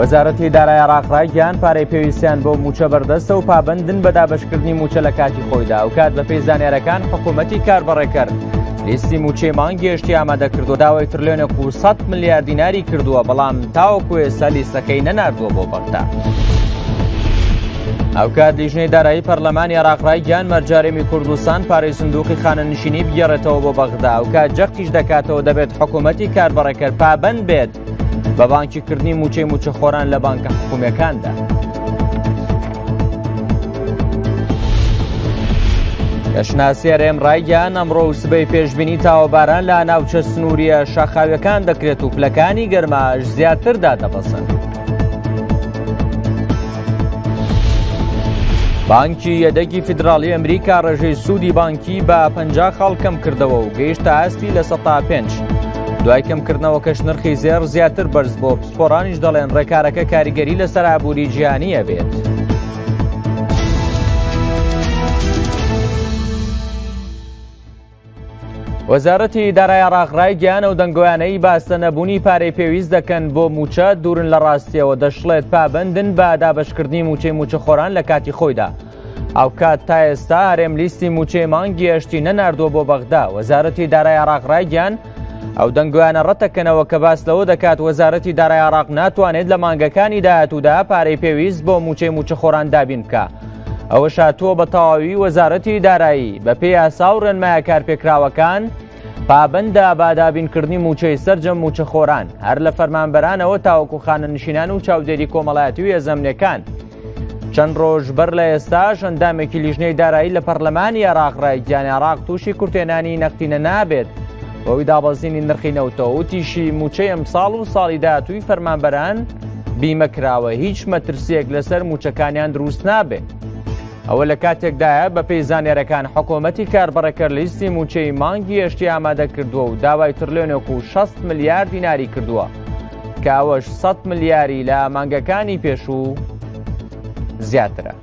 وەزارەتی دارای عراق ڕایگەیان پارەی پێویستیان بۆ موچە بەردەستە و پابندن بە دابشکردنی موچە لە کاتی خۆیدا و کات بەپێی زانیارەکان حکوومەتی کاربڕێکەر لیستی موچەی مانگێشتی ئامادە کردو داوای ترلێنە و 100 ملیار دیناری کردووە بەڵام تاوەکو ئێستا لیستەکەی نەناردووە بۆ بەغدا. ئەوکات لیژنەی دارایی پەرلەمانی عراقڕای گیان مەرجارێمی کوردستان پارەی سندوقی خانەنشینی بگەڕێتەوە بۆ بەغدا ئەوکات جەختی ئەوەیش دەکاتەوە دەبێت حکوومەتی کاربڕێکەر پابند بێت بە بانکی کردنی موچەی موچەخۆران لە بانکە حکوومەکاندا. کەشناسیێرێم ڕایگەیان ئەمڕۆ و سبەی پێشببینی تاوەباران لە ناوچە سنووریە شاخاوەکان دەکرێت و پلەکانی گەرماش زیاتر دادەبەسن. بانکی یەدەگی فیدراڵی ئەمریکا ڕێژەی سوودی بانکی بە پ خاڵ کەم کردەوە و گەیشت تا ئاستی لە سەتا پێنج. دوای کەمکردنەوە کەش نرخی زێر زیاتر بەرز بۆ پسپۆرانیش دەڵێن ڕێکارەکە کاریگەری لەسەر ئابووری جیهانیە بێت. وەزارەتی دارای عراق ڕایگەیانە و دەنگۆیانەی باسە نەبوونی پارەی پێویست دەکەن بۆ موچە دوورن لە ڕاستیەوە دەشڵێت پابندن بە دابشکردنی موچەی موچەخۆران لە کاتی خۆیدا. ئەوکات تا ئێستا هەرێم لیستی موچەی مانگی ئەشتی نەناردووە بۆ بەغدا وەزارەتی دارای عراق ڕایگەیان ئەو دەنگۆیانە ڕەتەکەنەوە کە باس لەوە دەکات وەزارەتی دارای عراق ناتوانێت لە مانگەکانی داهاتوودا پارەی پێویست بۆ موچەی موچەخۆران دابین بکە ئەوە شاتووە بە تەواوی وەزارەتی دارایی بە پێ یاسا و ڕێنمایە کارپێکراوەکان پابندە بە دابینکردنی موچەی سرجەم موچەخۆران هەر لە فەرمانبەرانەوە تاوەکو خانە نشینان و چاودێری کۆمەڵایەتی و ێزەمنەکان. چەند ڕۆژ بەر لە ئێستاش ئەندامێکی لیژنەی دارایی لە پەرلەمانی عراق ڕایگەیان عراق تووشی کورتێنانی نەختینە نابێت بەوەی دابەزینی نرخی نەوتەوە وتیشی موچەی ئەمساڵ و ساڵی داهاتووی فەرمانبەران بیمە کراوە هیچ مەترسیەک لەسەر موچەکانیان دروست نابێت ئەوە لە کاتێکدایە بە پێی زانێرەکان حکۆمەتی کاربڕەکە لیستی موچەی مانگی هێشتی ئامادە کردووە و داوای ترلێنێک و 6 ملیار دیناری کردووە کە ئەوەش سەد ملیاری لە مانگەکانی پێشوو زیاترە.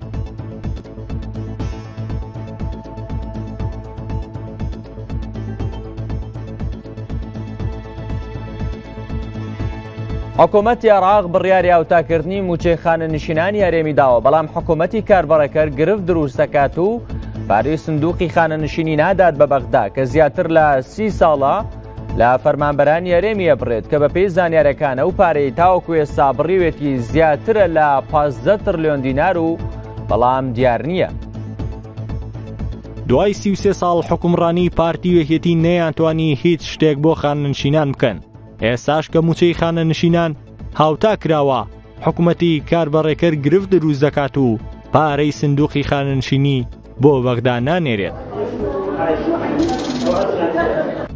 حکوومەتی عراق بڕیاری ئاوتاکردنی موچەی خانە نشینانی هەرێمی داوە بەڵام حکوومەتی کاربڕەکەر گرفت دروست دەکات و پارەی سندوقی خانە نشینی نادات بە بەغدا کە زیاتر لە سی ساڵە لە فەرمانبەرانی هەرێمی ئەبرێت کە بەپێی زانیارەکان ئەو پارەی تاوەکو ئێستا بڕیوێتی زیاترە لە 15 ترلیۆن دینار و بەڵام دیار نییە. دوای سی و سێ ساڵ حکومڕانی پارتی وێهێتی نەیانتوانی هیچ شتێک بۆ خاننشینان بکەن ئێساش کە موچەی خانە نشینان هاوتا کراوە حکوومەتی کار بەڕێکەر گرفت دروست دەکات و پارەی سندوقی خاننشینی بۆ بەغدا نانێرێت.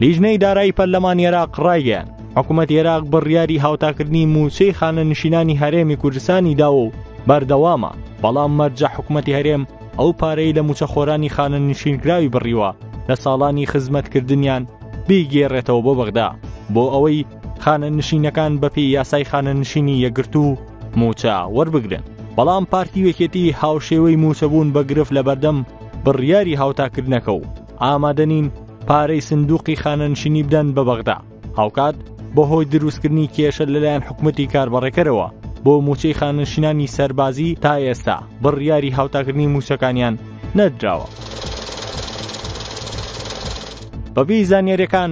لیژنەی دارایی پەرلەمانی عێراق ڕایگەیان حکوومەت عێراق بڕیاری هاوتاکردنی مووچەی خانەنشینانی هەرێمی کوردستانی داوە و بەردەوامە بەڵام مەرجە حکوومەتی هەرێم ئەو پارەی لە موچەخۆرانی خانەنشینکراوی بڕیوە لە ساڵانی خزمەتکردنیان بیگێڕێتەوە بۆ بەغدا بۆ ئەوەی خانەنشینەکان بەپێی یاسای خانەنشینی یەکگرتوو موچە وەربگرن بەڵام پارتی وەکێتی هاوشێوەی موچەبوون بە گرفت لە بەردەم بڕیاری هاوتاکردنەکە و ئامادەنین پارەی سندوقی خانەنشینی بدەن بە بەغدا هاوکات بەهۆی دروستکردنی کێشە لەلایەن حکوومەتی کاربەڕێکەرەوە بۆ موچەی خانەنشینانی سەربازی تا ئێستا بڕیاری هاوتاکردنی موچەکانیان نەدراوە بەبێ زانیاریەکان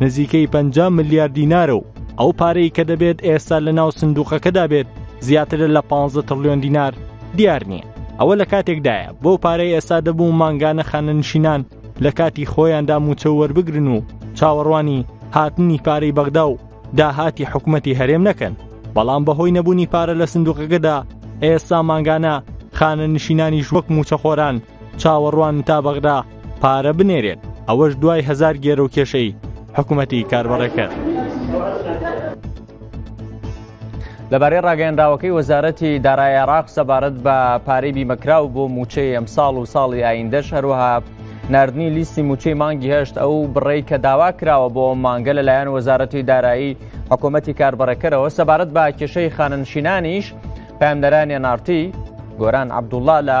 نزیکەی پەنجا ملیار دینارە و ئەو پارەی کە دەبێت ئێستا لە ناو سندوقەکەدا بێت زیاترە لە 15 تڕلیۆن دینار دیار نییە ئەوە لە کاتێکدایە بۆ پارەی ئێستا دەبوو مانگانە خانەنشینان لە کاتی خۆیاندا موچە وەربگرن و چاوەڕوانی هاتنی پارەی بەغدا و داهاتی حکوومەتی هەرێم نەکەن بەڵام بەهۆی نەبوونی پارە لە سندوقەکەدا ئێستا مانگانە خانە نشینانی ژوەک موچەخۆران چاوەڕوان تا بەغدا پارە بنێرێت ئەوەش دوای هەزار گێرە و کێشەی حکوومەتی کاربەڕێکەر. لەبارەی ڕاگەیەنراوەکەی وەزارەتی دارای عێراق سەبارەت بە پارەی بیمەکراو بۆ موچەی ئەمساڵ و ساڵی ئایندەش هەروەها نردنی لیستی موچەی مانگی هەشت ئەو بڕی کە داوا کراوە بۆ مانگە لەلایەن وەزارەتی دارایی حکوومەتی کاربڕەکەرەوە سەبارەت بە کێشەی خانەنشینانیش پامدەرانی نارتی گۆران عبدوڵا لە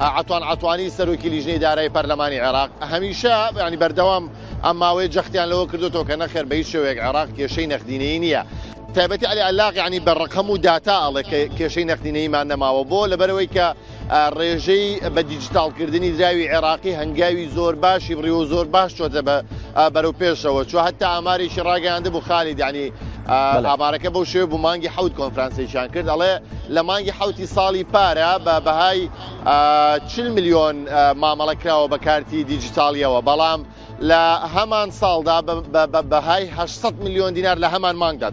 عەتوان عەتوانی سەرۆکی لیژنەی دارایی پەرلەمانی عێراق هەمیشە یانی بەردەوام ئەم ماوەیە جەختیان لەوە کردوەوە کە نەخێر بە هیچ شێوەیەک عێراق کێشەی نەخدینەی نییە. تایبەتی علی علاق ینی بە ڕقەم و داتا ئەڵێ کە کێشەی نەقدینەیمان نەماوە بۆ لەبەرەوەی کە ڕێژەی بە دیجیتالکردنی دراوی عێراقی هەنگاوی زۆر باشی بڕی و زۆر باش چۆتە بە بەرەو پێشەوە چوە هەتا ئامارێکی ڕاگەیاند بوو خالی دانی ئامارەکە بەو شێوەیە بوو مانگی حەوت کۆنفرانسێکیان کرد ئەڵێ لە مانگی حەوتی ساڵی پارە بە بەهای چل ملیۆن مامەڵە کراوە بە کارتی دیجیتاڵیەوە بەڵام لە هەمان ساڵدا بە بەهای 600 ملیۆن دینار لە هەمان مانگدا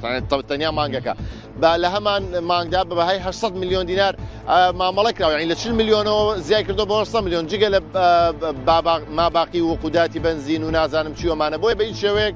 تەنیا مانگەکە بە لە هەمان مانگدا بە بەهای 600 ملیۆن دینار مامەڵە کراوە لە 40 ملیۆنەوە زیای کردو بە 600 ملیۆن جگە لە ماباقی وقوداتی بنزین و نازانم چیوەمانە بۆی بە هیچ شێوەیەک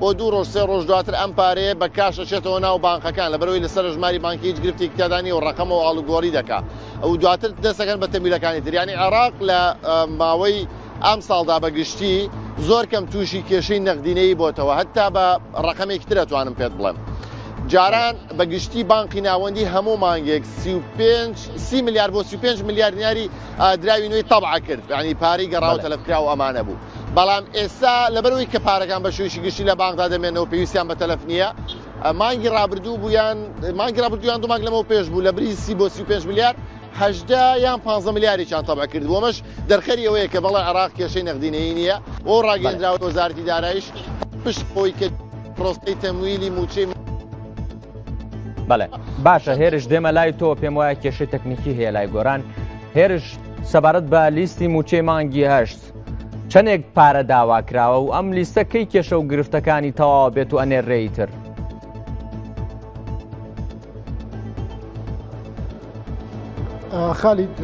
بۆ دوو ڕۆژ سێ ڕۆژ دواتر ئەم پارەیە بە کاش ئەچێتەوە ناو بانقەکان لەبەرەوەی لەسەر ژماری بانکی هیچ گرفتێک تیادا نیە و ڕەقەمە و ئاڵوگۆڕی دەکا ئەو دواتر دەستەکەن بە تەمیلەکانی تر یعنی عێراق لە ماوەی ئەم ساڵدا بە گشتی زۆر کەم تووشی کێشەی نەقدینەی بۆتەوە هەتا بە ڕقەمێکی تر ئەتوانم پێت بڵێم جاران بە گشتی بانقی ناوەندی هەموو مانگێک 35 سی میلیارد بۆ 35 میلیارد دیناری دراوی نوێی تەبع کرد یعنی پارەی گەڕاوە تەلەفکرا و ئەمانە بوو بەڵام ئێستا لەبەرەوەی کە پارەکان بە شوێشی گشتی لە بانکدا دەمێنەوە پێویستیان بە تەلەف نییە مانگی رابردوو بوویان مانگی رابردویان دوماگ لەمەوە پێش بوو لە بریسی بۆ 35 میلیار هەشدا یان 15 میلیاریان تەبع کرد بۆمەش دەرخەری ئەوەیە کە بەڵێ عراق کێشەی نەخدینەی نییە بۆ ڕاگەندراوە وەزارتی دارایش پشت خۆی کە پرۆستی تەمویلی موچەی بەڵێ باشە هێرش دێمە لای تۆ پێم وایە کێشەی تەکنیکی هەیە لای گۆران هێرش سەبارەت بە لیستی موچەی مانگی هەشت دەکات. چەنێک پارە داوا کراوە و ئەم لیستە کەی کێشە و گرفتەکانی تەواوە بێت و ئەنێررێی تر. خالید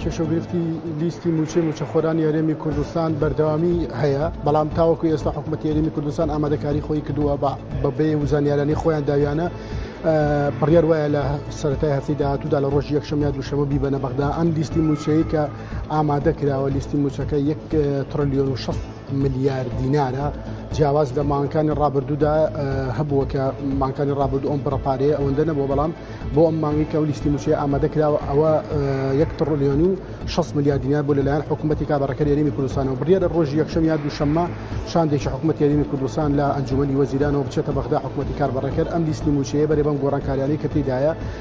کێشەگرفتی لیستی موچەی موچەخۆران یارێمی کوردستان بەردەوامی هەیە بەڵام تاوەکو ئێستا حکوومەت یاریمی کوردستان ئامادەکاری خۆی کردووە بەبێ و زانیارانی خۆیان داویانە بڕیار وایە لە سەرای هەفتی داهاتوودا لە ڕۆژی یەکشەم یا دووشەمە بیبەنە بەغدا ئەم لیستی موچەیە ئامادە کراوە لیستی موچەکە 1 تڕلیۆن و 6 ملیار دینارە جیاواز لە مانکانی ڕابردوودا هەبووە کە مانکانی ڕابردو ئەم بڕپارەیە ئەوەندە نەبوو بەڵام بۆ ئەم مانگی کە و لیستی موچەیە ئامادە کراوە ئەوە 1 تڕلیۆن و 6 ملیار دینار بۆ لەلایەن حکوومەتی کابڕەکە یاریمی کوردستانەوە بڕە لە ڕۆژی یەکشەم یا دووشەممە شاندێکی حکوومەت یاریمی کوردستان لە ئەنجومی وەزیرانەوە بچێتە بەغدا حکوومەتی کاربڕەکەر ئەم لیستی موچەیە بەرێ بەم گۆڕانکاریانی کە تیدایە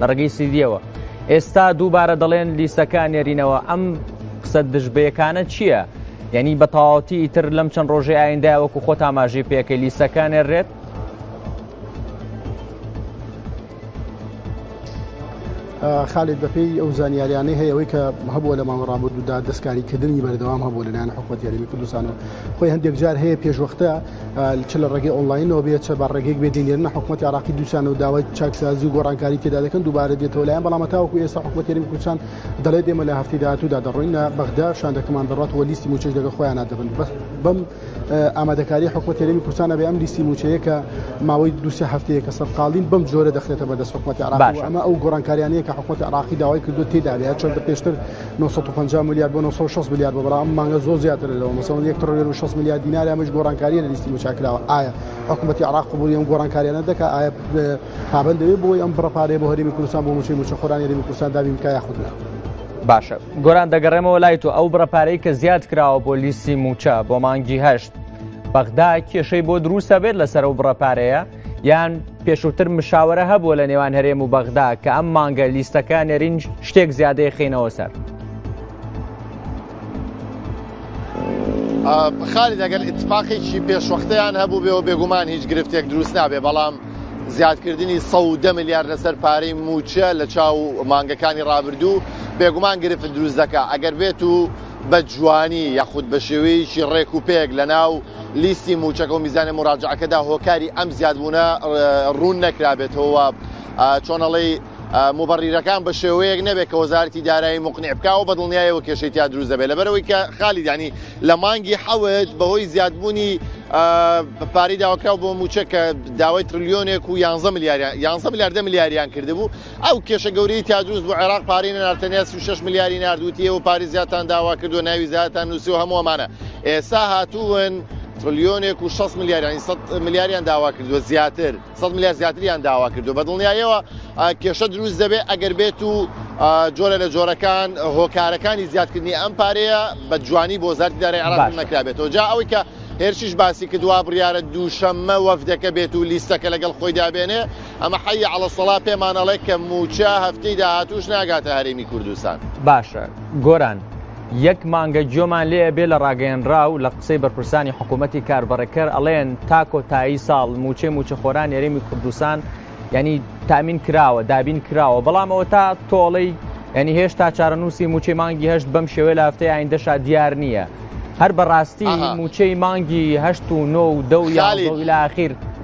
لە ڕگەی سیدیەوە ئێستا دووبارە دەڵێن لیستەکان نێرینەوە ئەم قسە دژبەیەکانە چییە؟ یعنی بە تەواوەتی ئیتر لەم چەند ڕۆژی ئایندا وەکو خۆ تاماژی پێکەی لیستەکان نێرێت خالد بەپێی ئەو زانیاریانەی هەیەەوەی کە هەبووە لە ماوە ڕابردوودا دەستکاریکردنی بەردەوام هەبوو لەلایەن حکووت یاریمی کوردستان و خۆی هەندێک جار هەیە پێشوەختە چ لە ڕێگەی ئۆنلاینەوە بێت چە بە ڕێگەیەک بێت لێرنە حکوومەتی عراقی دووچان و داوای چاکسازی و گۆڕانکاری تێدا دەکەن دووبارە دێتەوە لایەن بەڵام تاوەکو ئێستا حکوومەت یاریمی کوردستان دەڵێت ئێمە لە هەفتی داهاتوودا دەڕۆینە بەغدا شاندەکەمان دەڕات و لیستی موچەش دەگە خۆیان دەبن بەس بەم ئامادەکاری حکوومەت یاریمی کوردستانە بێ ئەم لیستی موچەیە کە ماوەی دووسێ هەفتەیە کە سەرقالین بەم جۆرە دەخرێتە بەدەست حکوومەتی عراق ئەمە ئەو گۆڕانکاریانەیە کە حکوومەت عراقی داوای کردو تێدا بێت چۆن بە پێشتر نۆ سەد و پەنجا ملیار بۆ نۆ سەد و شەست ملیار بۆ بەڵام ئەم مانگە زۆر زیاترە لەوە مەسەڵەن یەک تڕلیۆن و شەست ملیار دینار ئەمەش گۆڕانکارییە لە لیستی مچا کراوە ئایا حکوومەتی عراق قبوڵی ئەم گۆڕانکارییانە دەکا ئایا پابەند دەوێت بۆی ئەم بڕە پارەیە بۆ هەرێمی کوردستان بۆ موچەی موچەخۆرانی هەرێمی کوردستان دابین بکا یاخود نا باشە گۆران دەگەڕێمەوە لای تۆ ئەو بڕە پارەی کە زیاد کراوە بۆ لیستی موچە بۆ مانگی هەشت بەغدا کێشەی بۆ دروستە بێت لەسەر و بڕە پارەیە یان پێشووتر مشاورە هەبووە لە نێوان هەرێم و بەغدا کە ئەم مانگە لیستەکە نێرین شتێک زیادەی خینەوە سەر. خالی دەگەر اتفاقێکی پێشوەختیان هەبوو بێەوە بێگومان هیچ گرفتێک دروست نابێ بەڵام زیادکردنی 110 میلیار لەسەر پارەی موچە لە چاو مانگەکانی رابردوو بێگومان گرفت دروست دەکە ئەگەر بێت و بە جوانی یاخود بە شێوەیەکی ڕێک و پێک لە ناو لیستی مووچەکە و میزانی مراجعەکەدا هۆکاری ئەم زیادبوونە ڕوون نەکرابێتەوە چۆنەڵی مبڕیرەکان بە شێوەیەک نەبێت کە وەزارتی دارایی مقنع بکەوە بە دڵنیایەوە کێشەی تا دروست دەبێت لەبەرەوەی کە خالیدانی لە مانگی حەوت بەهۆی زیادبوونی پارەی داواکراو بۆ موچە کە داوای ترلیۆنێک و 11 ملیاریان 11 ملیاردە ملیاریان کردبوو ئەو کێشە گەورەی تیا دروست بوو عێراق پارەی نەنارد تەنیا 36 ملیاری نارد وتی ئێوە پاری زیاتان داوا کردو ناوی زیاتان نووسی و هەموو ئەمانە ئێستا هاتوون تریلیۆنێک و 6 ملیار ینی 100 ملیاریان داوا کردووە زیاتر 100 ملیار زیاتریان داوا کردو بە دڵنیایەوە کێشە دروست دەبێت ئەگەر بێت و جۆرە لە جۆرەکان هۆکارەکانی زیادکردنی ئەم پارەیە بە جوانی بۆ زارتی دارای عراق نەکرابێتەوە جا ئەوەی کە هێرشیش باسی کردوا بڕیارە دووشەممە وەفدەکە بێت و لیستەکە لەگەڵ خۆی دابێنێ ئەمە حەی عەڵە الصڵا پێمان ئەڵێ کە مووچە هەفتەی داهاتووش ناگاتە هەرێمی کوردستان. باشە گۆران یەک مانگە گوێمان لێ ئەبێ لە ڕاگەیەنراو لە قسەی بەرپرسانی حکوومەتی کاربەڕێکەر ئەڵێن تا کۆتایی ساڵ مووچەی مووچەخۆرانی هەرێمی کوردستان یعنی تامین کراوە دابین کراوە بەڵام ئەوە تا تۆڵەی یعنی هێشتا چارەنووسی مووچەی مانگی هەشت بەم شێوەی لە هەفتەی ئایندەشا دیار نییە هەر بەڕاستی ئاها. مووچەی مانگی هەشت و نۆ و دە و یاڵی. یاڵی و ئیلە ئاخیر.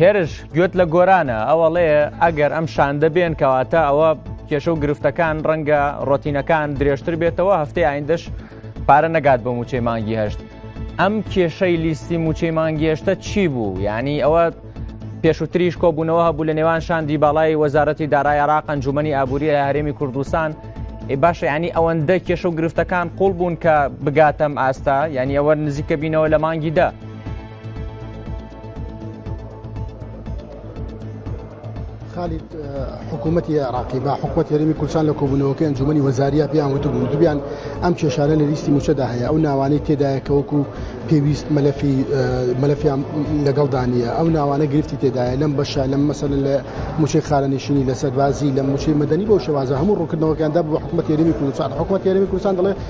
هێرش گوێت لە گۆرانە ئەوەڵێ ئەگەر ئەم شاندە بێن کەواتە ئەوە کێشە و گرفتەکان ڕەنگە ڕۆتینەکان درێژتر بێتەوە هەفتەی ئایندەش پارە نەگات بۆ موچەی مانگی هەشت ئەم کێشەی لیستی موچەی مانگێشتە چی بوو یعنی ئەوە پێشوتریش کۆبوونەوە هەبوو لە نێوان شاندی باڵای وەزارەتی دارای عراق ئەنجومی ئابووری لە هەرێمی کوردستان باشە ینی ئەوەندە کێشە و گرفتەکان قوڵ بوون کە بگاتەم ئاستا یعنی ئەوە نزیکە بینەوە لە مانگی دە خالید حکوومەتی عراقی با حکوومەت یاریمی کوردستان لە کۆبوونەوەکە ئەنجومی وەزاریا پێیان وتبوو دوبیان ئەم کێشارە لە لیستی موچەدا هەیە ئەو ناوانەی تێدایەکەوەکو پێویست مەلەفی مەلەفیان لەگەڵدانە ئەو ناوانە گرفتی تێدایە لەم بەشە لەم مەسەن لە موچەی خارەنشینی لە سەربازی لە موچەی مەدەنی بۆ شێوازە هەموو ڕووکردنەوەکاندا بۆ حکوومەت یاریمی کوردستان حکوومەت یاریمی کوردستان دەڵێ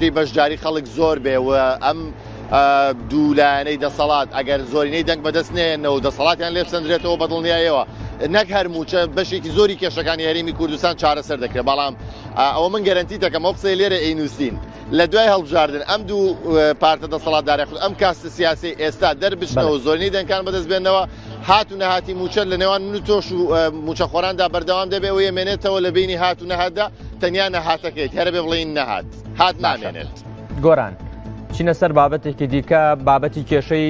دەی بەشداری خەڵک زۆر بێ و ئەم دوو لایەنەی دەسەڵات ئەگەر زۆرینەی دەنگ بەدەست نێنەوە دەسەڵاتیان لێپسەندرێتەوە بەدڵنیایەوە نەک هەر موچە بەشێکی زۆری کێشەکانی هەرێمی کوردستان چارەسەر دەکرێت بەڵام ئەوە من گەرنتی دەکەم ئەو قسەی لێرە ئەینوسین لە دوای هەڵبژاردن ئەم دوو پارتە دەسەڵات دارێ خود ئەم کاستە سیاسی ئێستا دەربچنەوە زۆرنی دەنکان بەدەست بێنەوە هات و نەهاتی موچە لە نێوان من تۆش و موچەخۆراندا بەردەوام دەبێ و یەمێنێتەوە لە بینی هات و نەهاتدا تەنیا نەهاتەکەیت هەرە بێ بڵین نەهات هات نامێنێت گۆران چینە سەر بابەتێکی دیکە بابەتی کێشەی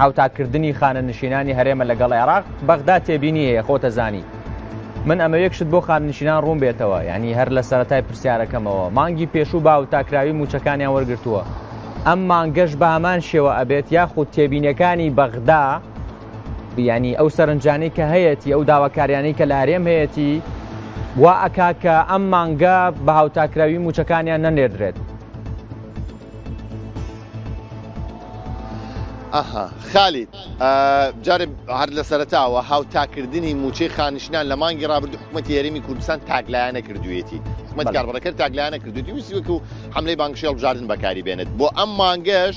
هاوتاکردنی خانە نشینانی هەرێمە لەگەڵ عێراق بەغدا تێبینی هەیە خۆتە زانی من ئەمە یەکشت بۆ خاننشینان ڕوون بێتەوە ینی هەر لە سەتای پرسیارەکەمەوە مانگی پێشوو با و تاکراوی موچەکانیان وەرگتووە ئەم مانگەش بە هەمان شێوە ئەبێت یاخود تێبینەکانی بەغدا بیانی ئەو سەرنجانەی کە هەیەی ئەو داواکاریانەی کە لە هەرێم هەیەی وا ئەکا کە ئەم مانگە بە هاوتاکراوی موچەکانیان نەنێردرێت ئەها خالیت جارێ هەر لە سەرتاوە هاوتاکردنی موچەی خانشنان لە مانگی ڕابرد حکوومەت یاریمی کوردستان تاکلایەنە کردوێتی حکومەت کاربڕەکە تاکلایەنە کردوێتی ویسیوەک و حملەی بانکشێڵ بژاردن بەکاری بێنێت بۆ ئەم مانگەش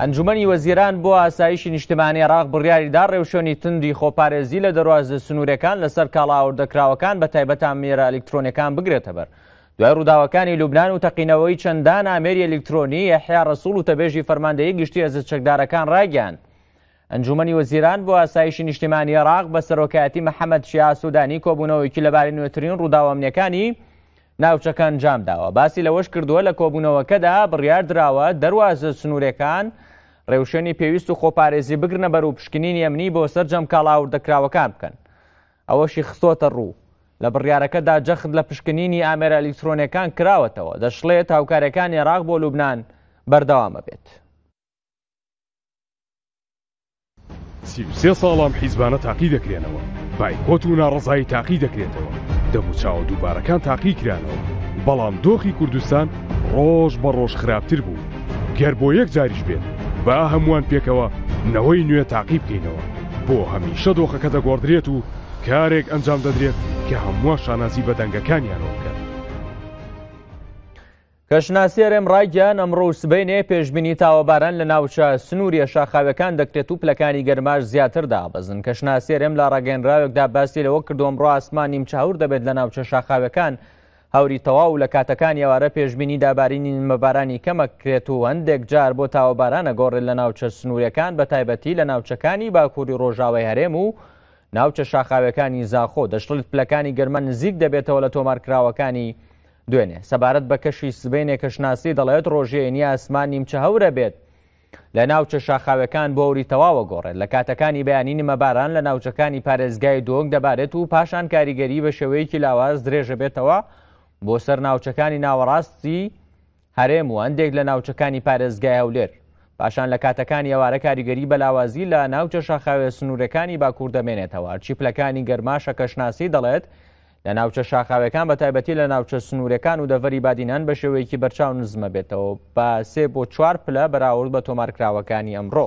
ئەنجومەنی وەزیران بۆ ئاسایشی نیشتمانی عێراق بڕیاری دا ڕێوشۆنی تندی خۆپارێزی لە دەواازە سنوورەکان لەسەر کاڵاوردەکراوەکان بە تایبەتان مێرە ئەلکترۆنەکان بگرێتە بەر دوای ڕووداوەکانی لوبناان و تەقینەوەی چەندان ئامێری ئەلکترۆنی یحیا ڕسوول و تەبێژی فەرماندەی گشتی ئەزە چەکدارەکان ڕاگەیان ئەنجومنی وەزیران بۆ ئاسایشی نیشتمانی عێراق بە سەرۆکایەتی محەممەد شیاسودانی کۆبوونەوەیکی لەبارەی نوێترین ڕووداوەمنیەکانی ناوچەکە ئەنجام داوە، باسی لەوەش کردووە، لە کۆبوونەوەکەدا بڕیار دراوە دەروازە سنوورێکان رێوشوێنی پێویست و خۆپارێزی بگرنەبەر و پشکنینی ئەمنی بۆ سەرجەم کاڵا ئاوردەکراوەکان بکەن. ئەوەشی خستۆتەڕوو، لە بڕیارەکەدا جەخت لە پشکنینی ئامێرە ئەلیکترۆنییەکان کراوەتەوە، دەشڵێت، هاوکارییەکانی عێراق بۆ لوبنان بەردەوامەبێت. سی و سێ ساڵە ئەم حیزبانە تاقی دەکرێنەوە بایکۆت و ناڕەزایی تاقی دەکرێتەوە دەموچاوە دووبارەکان تاقی کرانەوە بەڵام دۆخی کوردستان ڕۆژ بە ڕۆژ خراپتر بوو گەر بۆ یەک جاریش بێت با هەمووان پێکەوە نەوەی نوێ تاقی بکەینەوە بۆ هەمیشە دۆخەکە دەگۆڕدرێت و کارێک ئەنجام دەدرێت کە هەمووان شانازی بە دەنگەکانیانەوە بکەن کەشناسی هەرێم ڕایگەیان ئەمڕۆ و سبەینێ پێشبینی تاوە باران لە ناوچە سنووریە شاخاوەکان دەکرێت و پلەکانی گەرماش زیاتر دابەزن کەشناسی هەرێم لە ڕاگەنراوێکدا باسی لەوە کردو ئەمڕۆ ئاسمان نیمچە هەور دەبێت لە ناوچە شاخاوەکان هەوری تەواو لە کاتەکانی ئەوارە پێشببینی دابارینی نمەبارانی کەمەکرێت و هەندێک جار بۆ تاوەبارانە گۆڕێت لە ناوچە سنوورەکان بە تایبەتی لە ناوچەکانی باکووری ڕۆژاوای هەرێم و ناوچە شاخاوەکانی زاخۆ دەشڵێت پلەکانی گەرمە نزیک دەبێتەوە لە تۆمارکراوەکانی دوێنێ سەبارەت بە کەشی سبەینێ کەشناسی دەڵێت ڕۆژێنی ئاسمان نیمچە هەورە بێت لە ناوچە شاخاوەکان بۆ ئەوری تەواوە گۆڕێت لە کاتەکانی بەیانی نمەباران لە ناوچەکانی پارێزگای دۆک دەبارێت و پاشان کاریگەری بە شێوەیەکی لاواز درێژە بێتەوە بۆ سەر ناوچەکانی ناوەڕاستی هەرێم و هەندێک لە ناوچەکانی پارێزگای هەولێر پاشان لە کاتەکانی ئەوارە کاریگەری بەلاوازی لە ناوچە شاخاوێ سنوورەکانی باکوور دەمێنێتەوە چیپلەکانی گەرماشە کەشناسی دەڵێت لە ناوچە شاخاوەکان بە تایبەتی لە ناوچە سنوورەکان و دەڤەری بادینان بە شێوەیەکی بەرچاو نزمە بێتەوە بە سێ بۆ چوار پلە بەراورد بە تۆمارکراوەکانی ئەمڕۆ.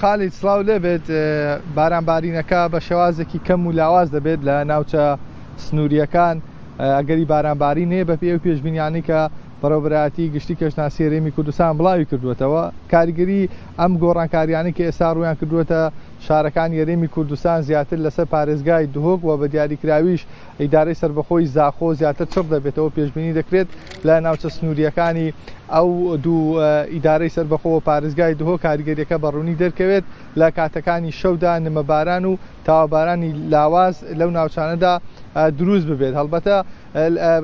خالید سڵاو لێ بێت باران بارینەکە بە شێوازێکی کەم و لاواز دەبێت لە ناوچە سنووریەکان ئەگەری بارانباری نێ بە پێ و پێشبینیانی کە بەڕێوبەتی گشتی کەشناسی هەرێمی کوردستان بڵاوی کردوێتەوە کاریگەری ئەم گۆڕانکاریانی کە ئێستا ڕویان کردوێتە شارەکان یاریمی کوردستان زیاتر لەسەر پارێزگای دهۆک و بە دیاریکراویش ئیدارەی سەربەخۆی زاخۆ زیاتر چڕ دەبێتەوە، پێشبینی دەکرێت لە ناوچە سنوورییەکانی ئەو دوو ئیدارەی سەربەخۆ و پارێزگای دهۆک کاریگەرییەکە بە ڕوونی دەرکەوێت، لە کاتەکانی شەودا نمەباران و تاوەبارانی لاواز لەو ناوچانەدا دروست ببێت، هەڵبەتە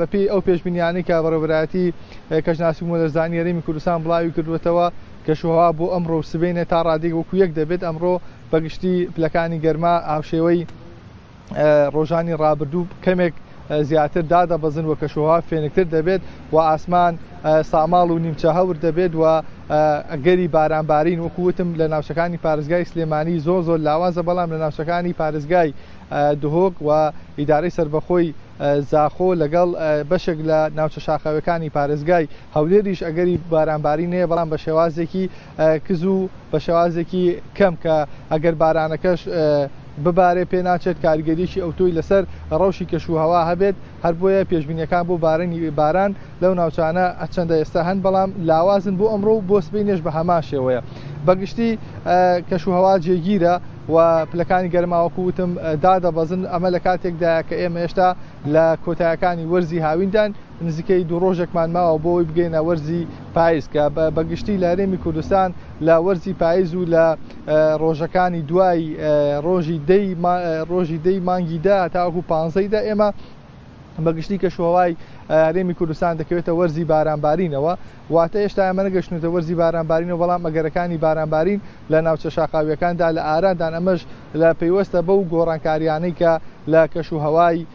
بەپێی ئەو پێشبینییانەی کە بەڕێوەبەرایەتی کەشناسی و مۆلەرزانی هەرێمی کوردستان بڵاوی کردووەتەوە، کەشوهەوا بۆ ئەمڕۆ و سبەینێ تا ڕادەیەک وەکو یەک دەبێت، ئەمڕۆ بەگشتی پلەکانی گەرما هاوشێوەی ڕۆژانی ڕابردوو کەمێک زیاتر دادەبەزن و کەشوهوا فێنکتر دەبێت و ئاسمان ساماڵ و نیمچە هەور دەبێت و ئەگەری بارانبارین وەکووتم لە ناوچەکانی پارێزگای سلێمانی زۆ زۆر لاوازە بەڵام لە ناوچەکانی پارێزگای دهۆک و ئیدارەی سربەخۆی زاخۆ لەگەڵ بەشێک لە ناوچە شاخەوەکانی پارێزگای هەولێریش ئەگەری بارانباری نەیە بەڵام بە شێوازێکی کز و بە شێوازێکی کەم کە ئەگەر بارانەکەش ببارێ پێ ناچێت کاریگەریی ئەوتۆی لەسەر ڕەوشی کەش و هەوا هەبێت هەر بۆیە پێشبینیەکان بۆ بارنی باران لەو ناوچانە ئەچەندە ئێستا هەن بەڵام لاوازن بۆ ئەمڕۆ و بۆ سبەی نێش بە هەمان شێوەیە بەگشتی کەش و هەوا جێگیرە و پلەکانی گەرماوەکو وتم دادەبەزن ئەمە لە کاتێکدا کە ئێمە هێشتا لە کۆتایەکانی وەرزی هاویندان نزیکەی دوو ڕۆژێکمان ماوە بۆ ئەوی بگەینە وەرزی پایز کە بەگشتی لە هەرێمی کوردستان لە وەرزی پایز و لە ڕۆژەکانی دوای ڕۆژی ڕۆژی دەی مانگیدا تاکو پانزەیدا ئێمە بەگشتی کە شوهوای هەرێمی کوردستان دەکەوێتە وەرزی بارانبارینەوە واتە هێشتا ئەمە نەگەشتنێتە وەرزی بارانبارینەوە بەڵام مەگەرەکانی بارانبارین لە ناوچە شاقاویەکاندا لە ئارادان ئەمەش لە پەیوەستە بەو گۆڕانکاریانەی کە لە کەش و هەوای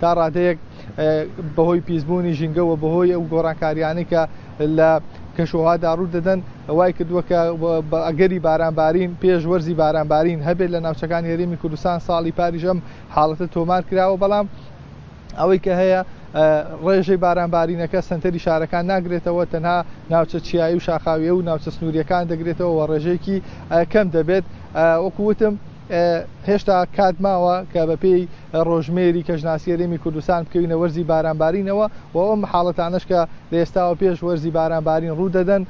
تا ڕادەیەک بەهۆی پیسبوونی ژینگە و بەهۆی ئەو گۆڕانکاریانەی کە لە کەشوهوادا ڕوو دەدەن وای کردووە کە ئەگەری بارانبارین پێش وەرزی بارانبارین هەبێت لە ناوچەکان هێرمی کوردستان ساڵی پاریژەم حاڵەتە تۆمار کراوە بەڵام ئەوەی کە هەیە ڕێژەی بارانبارینەکە سنتەری شارەکان ناگرێتەوە تەنها ناوچە چیایی و شاخاویە و ناوچە سنووریەکان دەگرێتەوە ڕێژێکی کەم دەبێت وەکووتم هێشتا کات ماوە کە بەپێی ڕۆژمێری کەژناسی هەرێمی کوردستان بکەوینە وەرزی بارانبارینەوە و ئەم حاڵەتانش کە لە ئێستاوە پێش وەرزی بارانبارین ڕوو دەدەن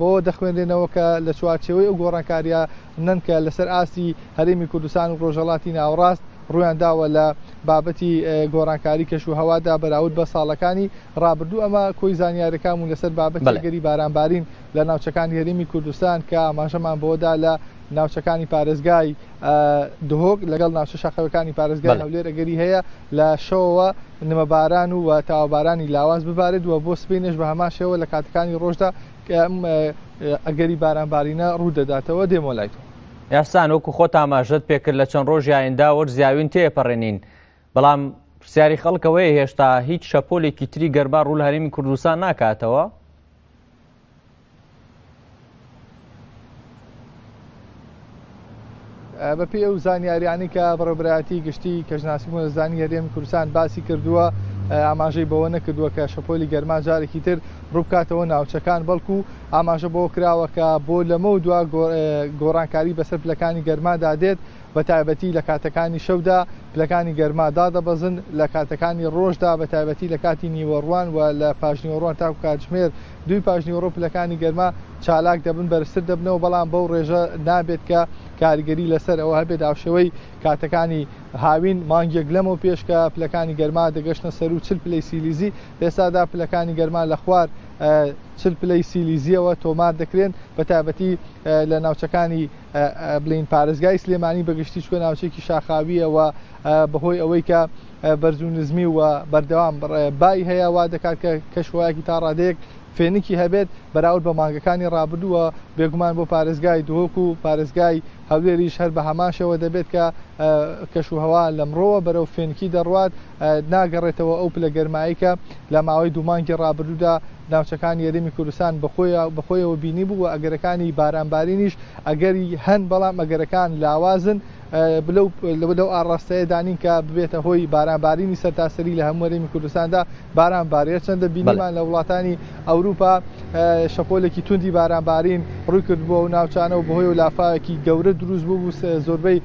بۆ دەخوێنرێنەوە کە لە چوارچەوەی ئەو گۆڕانکاریە نەنکە لەسەر ئاستی هەرێمی کوردستان و ڕۆژەڵاتی ناوەڕاست ڕویان داوە لە بابەتی گۆڕانکاری کەش و هەوادا بەراود بە ساڵەکانی ڕابردوو ئەمە کۆی زانیارەکان و لەسەر بابەتگەری بارانبارین لە ناوچەکانی هەرێمی کوردستان کە ئاماژەمان بۆدا لە ناوچەکانی پارێزگای دهۆک لەگەڵ ناوچە شاخەوەکانی پارێزگای هەولێر ئەگەری هەیە لە شەوەوە نمەباران و تاوابارانی لاواز ببارێت و بۆ سبەی نێژ بە هەماشەوە لە کاتەکانی ڕۆژدا ئەگەری بارانبارینە ڕوودەداتەوە دێمۆ لای تۆ یاسان وەکو خۆت ئاماژەت پێکرد لە چەند ڕۆژی ئایندا وەرزیاوین تێپەڕێنین بەڵام پرسیاری خەڵکەوەی هێشتا هیچ شەپۆلێکی تری گەربار ڕوو لە هەرمی کوردستان ناکاتەوە بەپێی ئەو زانیاریانی کە بەڕێبراتی گشتی کەژناسی مۆزانی هەرێمی کوردستان باسی کردووە ئاماژەی بەوە نەکردووە کە شەپۆلی گەرما جارێکی تر ڕووبکاتەوە ناوچەکان بەڵکو ئاماژە بۆ کراوە کە بۆ لەمە و دوا گۆڕانکاری بەسەر پلەکانی گەرمادا دێت بەتایبەتی لە کاتەکانی شەودا پلەکانی گەرما دادەبەزن، لە کاتەکانی ڕۆژدا بەتایبەتی لە کاتی نیوەڕوان و لە پاشنیوەڕوان تاکو کاتژمێر دووی پاشنیوەڕۆ پلەکانی گەرما چالاک دەبن بەرزتر دەبنەوە بەڵام بەو ڕێژە نابێت کە کاریگەری لەسەر ئەوە هەبێت هاوشێوەی کاتەکانی هاوین مانگێک لەمەوە پێش کە پلەکانی گەرما دەگەشتە سەر و چل پلەی سیلیزی ئێستادا پلەکانی گەرما لە خوار چل پلەی سیلیزیەوە تۆمار دەکرێن بە تابەتی لە ناوچەکانی بڵێین پارێزگای سلێمانی بەگشتی چکە ناوچێکی شاخاویە و بەهۆی ئەوەی کە بەرز و نزمی و بەردەوام بای هەیە وا دەکات کە کەشوایەکی تا ڕادەیەک فێنکی هەبێت بەراورد بە مانگەکانی ڕابردووە بێگومان بۆ پارێزگای دهۆک و پارێزگای هەولێریش هەر بە هەماشەوە دەبێت کە کەش و هەوا لەمڕۆوە بەرەو فێنکی دەڕوات ناگەڕێتەوە ئەو پلە گەرمایەی کە لە ماوەی دوو مانگی ڕابردوودا ناوچەکانی هەرێمی کوردستان بەخۆیەوە بینی بوو و ئەگەرەکانی بارانبارینیش ئەگەری هەن بەڵام ئەگەرەکان لاوازن لەو ئاڕاستەیە دانین کە ببێتە هۆی بارانبارینی سەرتاسەری لە هەموو هەرێمی کوردستاندا باران بارێ چەندە بینیمان لە وڵاتانی ئەوروپا شەپۆلێکی توندی بارانبارین ڕووی کردبووە و ناوچانە و بەهۆی و لافاوێکی گەورە دروست بوو زۆربەی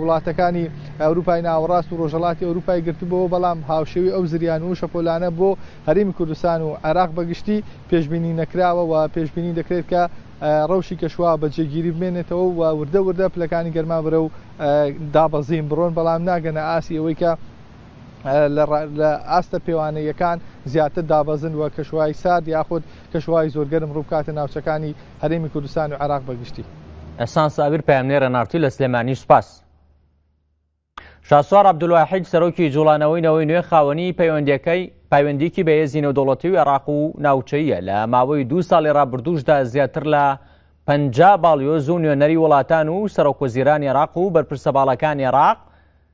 وڵاتەکانی ئەوروپای ناوەڕاست و ڕۆژەڵاتی ئەوروپای گرتبەوە بەڵام هاوشێوی ئەو زریان و شەپۆلانە بۆ هەرمی کوردستان و عێراق بەگشتی پێشببینی نەکراوە و پێشببینی دەکرێت کە ڕەوشی کەشووا بە جێگیری بمێنێتەوە و وردە وردە پلەکانی گەرما بەرە و دابەزین بڕۆن بەڵام ناگەنە ئاسی ئەوەی کە لە ئاستە پێوانەیەکان زیاتر دابەزن وە کەشوای سارد یاخود کەشوای زۆرگەرم ڕووبکاتە ناوچەکانی هەرێمی کوردستان و عراق بەگشتی ئەسان ساگر پامنێرە نارتی لە سلێمانی سوپاس. شاسوار عبدولواحید سەرۆکی جوڵانەوەی نەوەی نوێ خاوەنی پەیوەندەکەی پایوەندیکی بەهێزی نەودەوڵەتی و عێراق و ناوچەیە لە ماوەی دوو ساڵی ڕابردووشدا زیاتر لە پ باڵیۆز و نوێنەری وڵاتان و سەرۆکۆزیرانی عێراق و بەرپرسە باڵەکانی عێراق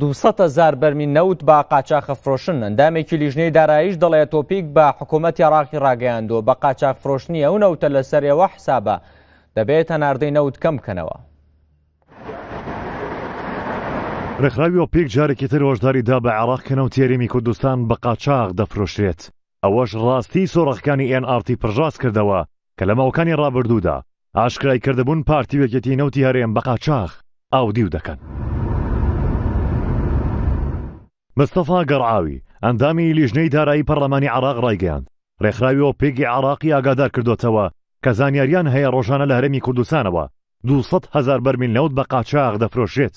دوو سەد هەزار بەرمیل نەوت بە قاچاخفرۆشن، ئەندامێکی لیژنەی داراییش دەڵێت تۆپیک بە حکومەتی عێراقی راگەیاندووە بە قاچاخفرۆشتنی ئەو نەوتە لەسەر ئێوە حسابە، دەبێت هەناردەی نەوت کەم بکەنەوە. رێکخراوی ئۆپیک جارێکی تر هۆشداری دا بە عێراق کە نەوتی هەرێمی کوردستان بە قاچاخ دەفرۆشرێت. ئەوەش ڕاستی سۆڕەخکانی ئێن ئاڕتی پڕژاس کردەوە کە لە ماوەکانی ڕابردوودا ئاشکرای کردبوون پارتی و یەکێتی نەوتی هەرێم بە قاچاخ ئاودیو دەکەن. مستەفا گەڕاوی، ئەندامی لیژنەی دارایی پەڕلەمانی عێراق ڕایگەیاند، ڕێکخراوی ئۆپیگی عێراقی ئاگادار کردۆتەوە کە زانیاریان هەیە ڕۆژانە لە هەرێمی کوردستانەوە دوو سەد هەزار بەرمیل نەوت بە قاچاخ دەفرۆشرێت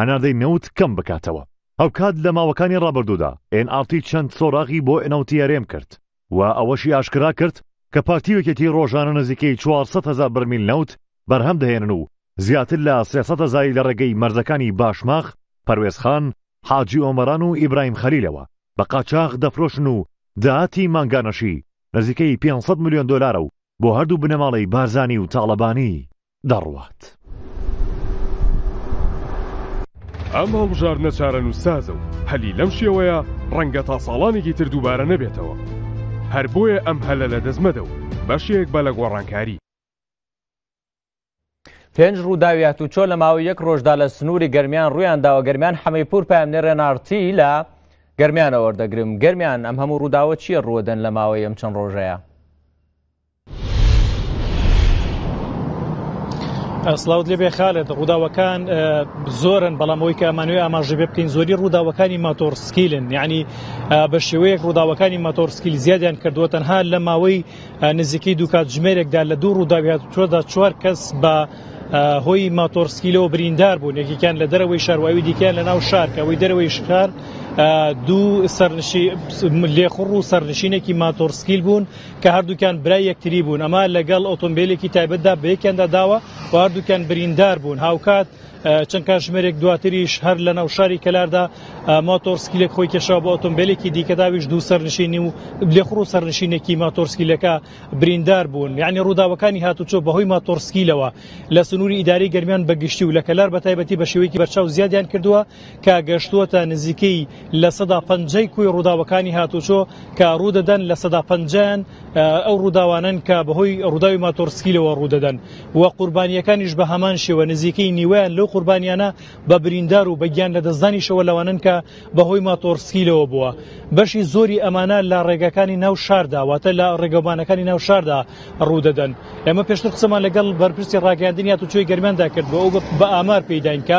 هەناردەی نەوت کەم بکاتەوە. هاوکات لە ماوەکانی ڕابردوودا ئێن ئاڕ تی چەند سۆراغی بۆ نەوتی هەرێم کرد و ئەوەشی ئاشکرا کرد کە پارتی و یەکێتی ڕۆژانە نزیکەی چوار سەد هەزار بەرمیل نەوت بەرهەم دەهێنن و زیاتر لە سێ سەد هەزاری لە ڕێگەی مەرزەکانی باشماخ، پەروێز خان، حاجی ئۆمەران و ئیبراهیم خەلیلەوە بە قاچاخ دەفرۆشن و داهاتی مانگانەشی نزیکەی پێنج سەد ملیۆن دۆلارە و بۆ هەردوو بنەماڵەی بارزانی و تاڵەبانی. دەڕوات. ئەم هەڵبژاردنە چارەنووسسازە و هەلی لەم شێوەیە ڕەنگە تا ساڵانێکی تر دووبارە نەبێتەوە. هەر بۆیە ئەم هەلە لەدەست مەدە و بەشێک بە لە گۆڕانکاری. پێنج ڕووداوی هاتوچۆ لە ماوەی یەک ڕۆژدا لە سنووری گەرمیان ڕوویانداوە گەرمیان حەمەی پور پامنێ رێناڕتی لە گەرمیانە وەردەگرم گەرمیان ئەم هەموو ڕووداوە چییە ڕووەدەن لە ماوەی ئەم چەند ڕۆژەیە سلااوت لێبێ خالێت ڕووداوەکان زۆرن بەڵام ئەوی کامانوی ئاماژی بێ بکەین زۆری ڕووداوەکانی ماتۆرسکیلن یعنی بە شێوەیەک ڕووداوەکانی ماتۆرسکیل زیادیان کردووە تەنها لە ماوەی نزیکەی دوکات ژمێرێکدا لە دوو ڕووداویات تۆدا چوار کەس بە هۆی ماتۆرسکیلەوە بریندار بوون یەکێکیان لە دەرەوەی شارواوی دیکەیان لە ناو شار کە ئەوەی دەرەوەی شکار دوو سەرنشی لێخڕ و سەرنشینێکی ماتۆرسکیل بوون کە هەردووکیان برای یەکتری بوون ئەمە لەگەڵ ئۆتۆمبیلێکی تایبەتدا بە یەکیاندا داوە و هەردووکیان بریندار بوون هاوکات چەند کاژمێرێک دواتریش هەر لە ناو شاری کەلاردا ماتۆرسکیلێک خۆی کێشا بۆ ئۆتۆمبیلێکی دیکەداویش دوو سەرنشینی و لێخڕ و سەرنشینێکی ماتۆرسکیلەکە بریندار بوون یعنی ڕووداوەکانی هاتوچۆ بەهۆی ماتۆرسکیلەوە لە سنووری ئیداری گەرمیان بەگشتی و لە کەلار بە تایبەتی بە شێوەیەکی بەرچاو زیادیان کردووە کە گەشتووەتە نزیکەی لە سەدا پەنجەی کۆی ڕووداوەکانی هاتوچۆ کە ڕوودەدەن لە سەدا پەنجەیان ئەو ڕووداوانەن کە بەهۆی ڕووداوی ماتۆڕسکیلەوە ڕوودەدەن و قوربانیەکانیش بە هەمان شێوە نزیکەی نیوەیان لەو قوربانیانە بە بریندار و بەگیان لە دەستدانیشەوە لەوانن کە بەهۆی ماتۆڕسکیلەوە بووە بەشی زۆری ئەمانە لە ڕێگەکانی ناو شاردا واتە لە ڕێگەوبانەکانی ناو شاردا ڕوودەدەن ئێمە پێشتر قسەمان لەگەڵ بەرپرسی ڕاگەاندنی هاتوچۆی گەرمیاندا کرد بۆ ئەو بە ئامار پێداین کە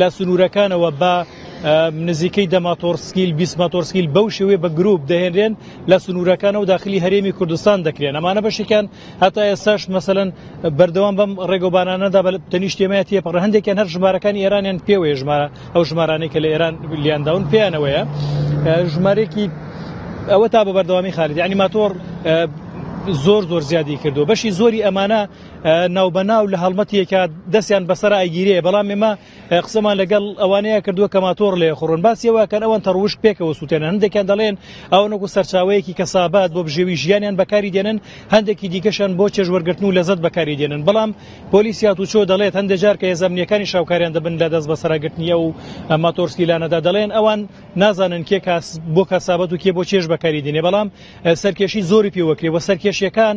لە سنوورەکانەوە بە نزیکەی دە ماتۆڕسکیل بیست ماتۆرسکیل بەو شێوێ بە گروپ دەهێنرێن لە سنوورەکانە و داخلی هەرێمی کوردستان دەکرێن ئەمانە بەشێکیان هەتا ئێساش مەسەن بەردەوام بەم ڕێگەوبانانەدا بە تەنیشتێمە تێپڕ هەندێکیان هەر ژمارەکانی ئێرانیان پێوەیە ژمارە ئەو ژمارانەی کە لە ئێران لیانداون پێیانەوەیە ژمارێکی ئەوە تا بە بەردەوامی خارج ینی ماتۆر زۆر زۆر زیادی کردو بەشی زۆری ئەمانە ناوبەناو لە هەڵمەتێکا دەستیان بەسەرا ئەگیرێ بەڵام ئێمە قسەمان لەگەڵ ئەوانەیە کردووە کە ماتۆڕ لێ خڕۆن باسیەوەکەن ئەوەن تەڕوشک پێکەوە سووتێنە هەندێکیان دەڵێن ئەوەنەکو سەرچاوەیەکی کەسابات بۆ بژێوی ژیانیان بەکاری دێنن هەندێکی دیکەشان بۆ چێژوەرگرتن و لەزت بەکاری دێنن بەڵام پۆلیسیات و چۆ دەڵێت هەندێک جار کە هێزەمنیەکانی شاوکاریان دەبن لە دەست بەسەراگرتنی ئەو ماتۆرسکیلانەدا دەڵێن ئەوان نازانن کێ کاس بۆ کەسابەت و کێ بۆ چێژ بەکاری دێنێ بەڵام سەرکێشی زۆری پێوەکرێ وە سەرکێشیەکان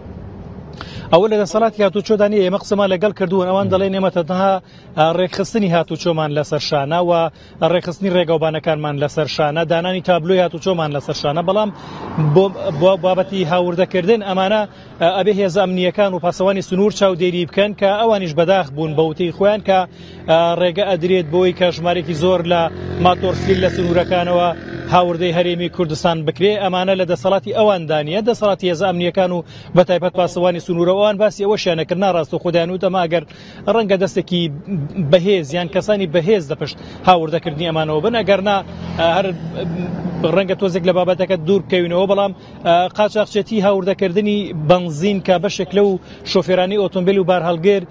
ئەوە لە دەسەڵاتی هاتوچۆدا نیە ئێمە قسەمان لەگەڵ کردوون ئەوان دەڵێن ئێمە تەنها ڕێکخستنی هاتوچۆمان لەسەر شانە و ڕێکخستنی ڕێگەوبانەکانمان لەسەر شانە دانانی تابلۆی هاتوچۆمان لەسەر شانە بەڵام بۆ بابەتی هاوردەکردن ئەمانە ئەبێ هێز ئەمنیەکان و پاسەوانی سنوور چاودێری بکەن کە ئەوانیش بەداخ بوون بەوتەی خۆیان کە ڕێگە ئەدرێت بۆی کە ژمارێکی زۆر لە ماتۆرسیل لە سنوورەکانەوە هاوردەی هەرێمی کوردستان بکرێ ئەمانە لە دەسەڵاتی ئەواندانە دەسەڵاتی هێز ئەمنیەکان و بە تایبەت پاسەوانی سنوورەوەوان باسی ئەوە شانەکرد ناڕاست و خوددایان و دەما ئەگەر ڕەنگە دەستێکی بەهێز یان کەسانی بەهێز لە پشت هاوردەکردنی ئەمانەوە بن ئەگەرنا هەر ڕەنگە تۆزێک لە بابەتەکە دوور بکەوینەوە بەڵام قاچاقچێتی هاوردەکردنی بنزین کە بەشێک لەو شۆفێرانی ئۆتۆمبیل و بارهەڵگر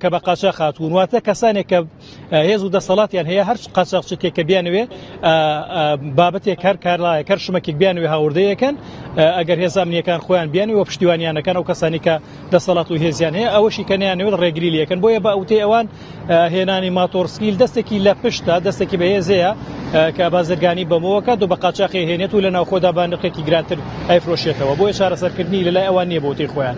کە بە قاچاخ هاتوون واتە کەسانێک کە هێز و دەسەڵاتیان هەیە هەر قاچاقچێکێک کە بیانوێ بابەتێک هەر کارلایە کەر شمەکێک بیانوێ هاوردەیەکەن ئەگەر هێزامنیەکان خۆیان بیانی و پشتیوانیانەکان و کەسانی کە دەسەڵات و هێزیان هەیە ئەوەشی کە نیانەوێت ڕێگری لەکەن بۆیە بە ئەوتەی ئەوان هێنانی ماتۆرسکیل دەستێکی لە پشتە دەستێکی بەهێزەیە کە بازرگانی بەمەوەکات و بە قاچاقی هێنێت و لە ناوخۆدا بە نرخێکی گرانتر ئەیفرۆشێتەوە بۆیە چارەسەرکردنی لەلای ئەوان نییە بۆتەی خۆیان.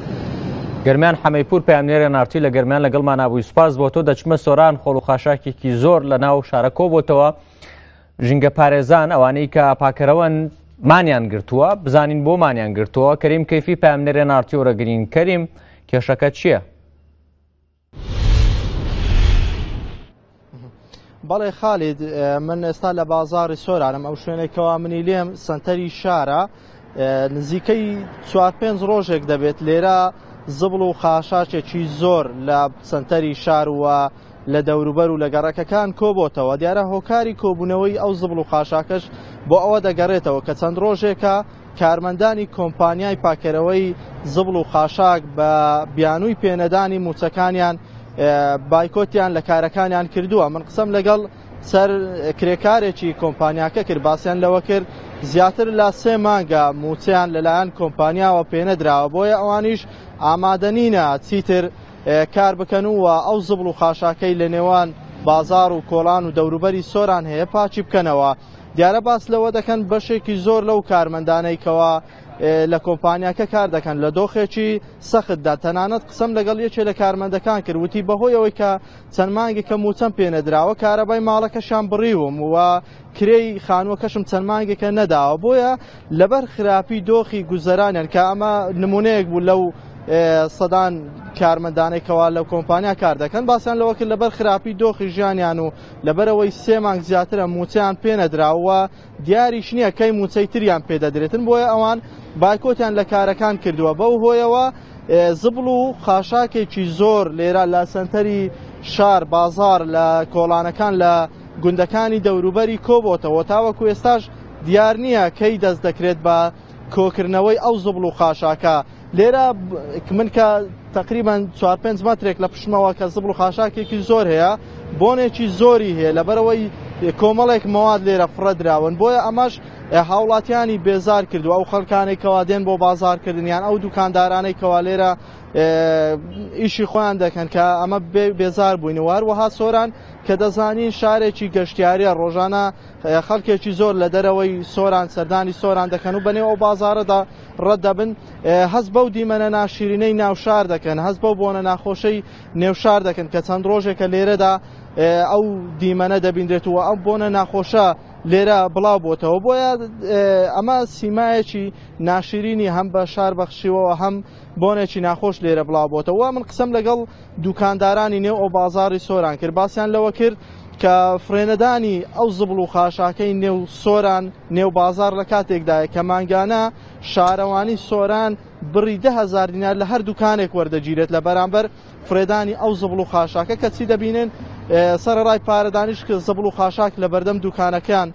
گەرمیان حەمەیپور پەیامنێرە نارتی لە گەرمیان لەگەڵ مانابووی سپاس بۆ تۆ دەچمە سۆران خۆڵ و خاشاکێکی زۆر لە ناو شارە کۆبتەوە ژینگە پارێزان ئەوانەی کە پاکەرەوەن مانیان گرتووە بزانین بۆ مانیان گرتووە کەریم کەفی پامنێرە نارتیۆرە گرین کەریم کێشەکە چییە؟ بەڵێ خالید من ئێستا لە بازاری سۆرانم ئەو شوێنێکەوە منی لێم سنتەری شارە نزیکەی چوار پێنج ڕۆژێک دەبێت لێرە زبڵ و خاشاچێکی زۆر لە سنتەری شار وە لە دەوروبەر و لە گەڕەکەکان کۆبتەوە دیارە هۆکاری کۆبوونەوەی ئەو زبڵ و خاشاکەش بۆ ئەوە دەگەڕێتەوە کە چەند ڕۆژێکە کارمەندانی کۆمپانیای پاککەرەوەی زبڵ و خاشاک بە بیانووی پێنەدانی مووچەکانیان بایکۆتیان لە کارەکانیان کردووە من قسەم لەگەڵ سەر کرێکارێکی کۆمپانیاکە کرد باسیان لەوە کرد زیاتر لە سێ مانگە مووچەیان لەلایەن کۆمپانیاوە پێنەدراوە بۆیە ئەوانیش ئامادەنینە چیتر کار بکەن و ئەو زبڵ و خاشاکەی لە نێوان بازار و کۆڵان و دەوروبەری سۆران هەیە پاچی بکەنەوە دیارە باس لەوە دەکەن بەشێکی زۆر لەو کارمەندانەی کەوا لە کۆمپانیاکە کار دەکەن لە دۆخێکی سەختدا تەنانەت قسەم لەگەڵ یەکێ لە کارمەندەکان کرد وتی بەهۆیەوەی کە چەند مانگێکە موچەم پێنەدراوە کارەبای ماڵەکەشان بڕیوم و کرێی خانووەکەشم چەند مانگێکە نەداوە بۆیە لەبەر خراپی دۆخی گوزەرانیان کە ئەمە نمونەیەک بوو لەو سەدان کارمەندانێکەوە لەو کۆمپانیا کار دەکەن باسییان لەوەکرد لەبەر خراپی دۆخی ژیانیان و لەبەرئەوەی سێ مانگ زیاترە مووچەیان پێ نەدراوە و دیاریش نییە کەی مووچەی تریان پێ دەدرێتن بۆیە ئەوان بایکۆتیان لە کارەکان کردووە بەو هۆیەوە زبڵ و خاشاکێکی زۆر لێرە لە سنتەری شار بازار لە کۆڵانەکان لە گوندەکانی دەوروبەری کۆبۆتەوە تاوەکو ئێستاش دیار نییە کەی دەست دەکرێت بە کۆکردنەوەی ئەو زبڵ و خاشاکە لێرە من کە تقریبان چوار پێنج مەترێک لە پشمەوە کە زبڵ و خاشاکێکی زۆر هەیە بۆنێکی زۆری هەیە لەبەرەوەی کۆمەڵێک مەواد لێرە فڕەدراون بۆیە ئەمەش هاوڵاتیانی بێزار کردو ئەو خەڵکانێک کەوا دێن بۆ بازارکردنیان ئەو دوکاندارانەی کەوا لێرە ئیشی خۆیان دەکەن کە ئەمە بێزار بووین و هەروەها سۆران کە دەزانین شارێکی گەشتیاریە ڕۆژانە خەڵکێکی زۆر لە دەرەوەی سۆران سەردانی سۆران دەکەن و بەنێ ئەو بازارەدا ڕەت دەبن، هەست بەو دیمەنە ناشیرینەی ناو شار دەکەن، هەست بەو بۆنە ناخۆشەی نێو شار دەکەن کە چەند ڕۆژێکە لێرەدا ئەو دیمەنە دەبینرێت و ئەم بۆنە ناخۆشە لێرە بڵاو بۆتەوە بۆیە ئەمە سیمایەکی ناشرینی هەم بە شار بەخشیوەوە هەم بۆنێکی ناخۆش لێرە بڵاو بۆتەوە من قسەم لەگەڵ دوکاندارانی نێو ئەو بازاڕی سۆران کرد، باسیان لەوە کرد کە فرێنەدانی ئەو زبڵ و خاشاکەی نێو سۆران نێو بازاڕ لە کاتێکدایە کە مانگانە شارەوانی سۆران بڕی دە هەزار دینار لە هەر دوکانێک وەردەگیرێت لە بەرامبەر فرێدانی ئەو زبڵ و خاشاکە کە چی دەبینن سەرەڕای پارەدانیش کە زبڵ و خاشاک لە بەردەم دوکانەکەیان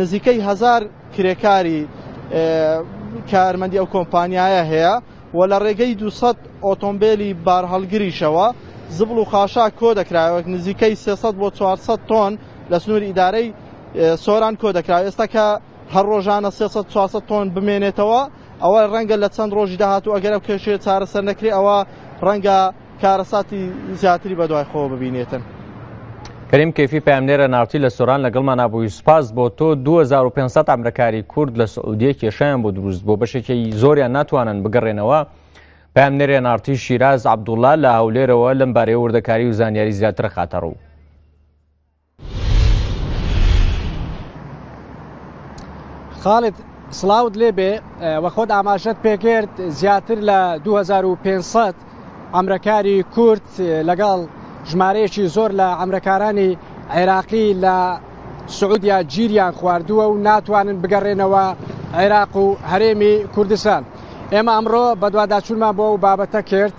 نزیکەی هەزار کرێکاری کارمەندی ئەو کۆمپانیایە هەیە و لە ڕێگەی دوو سەد ئۆتۆمبێلی بارهەڵگریشەوە زبڵ و خاشاک کۆ دەکراوە نزیکەی سێ سەد بۆ چوار سەد تۆن لە سنووری ئیدارەی سۆران کۆ دەکرا ئێستا کە هەر ڕۆژانە سێ سەد چوار سەد تۆن بمێنێتەوە ئەوە ڕەنگە لە چەند ڕۆژی داهاتوو ئەگەر ئەو کێشەیە چارەسەر نەکرێ ئەوە ڕەنگە کارەساتی زیاتری بەدوای خۆوە ببینێتن. کەریم کەیفی پەیامنێرە ناوتی لە سۆران لەگەڵ مانابووی سوپاس بۆ تۆ 2500 ئەمرەکاری کورد لە سعودیە کێشیان بۆ دروست بۆ بەشێکی زۆریان ناتوانن بگەڕێنەوە پام نێرێ نارتی شیراز عبدوڵلا لە هەولێرەوە لەم بارەیە وردەکاری و زانیاری زیاتر خاتەڕوو خاڵت سلااوت لێبێ وە خۆت ئاماژەت پێکرد زیاتر لە 2500 ئەمرەکاری کورد لەگەڵ ژمارەیەکی زۆر لە ئەمرەکارانی عێراقی لە سعودیا گیریان خواردووە و ناتوانن بگەڕێنەوە عێراق و هەرێمی کوردستان. ئێمە ئەمڕۆ بەدواداچوونمان بۆ و بابەتە کرد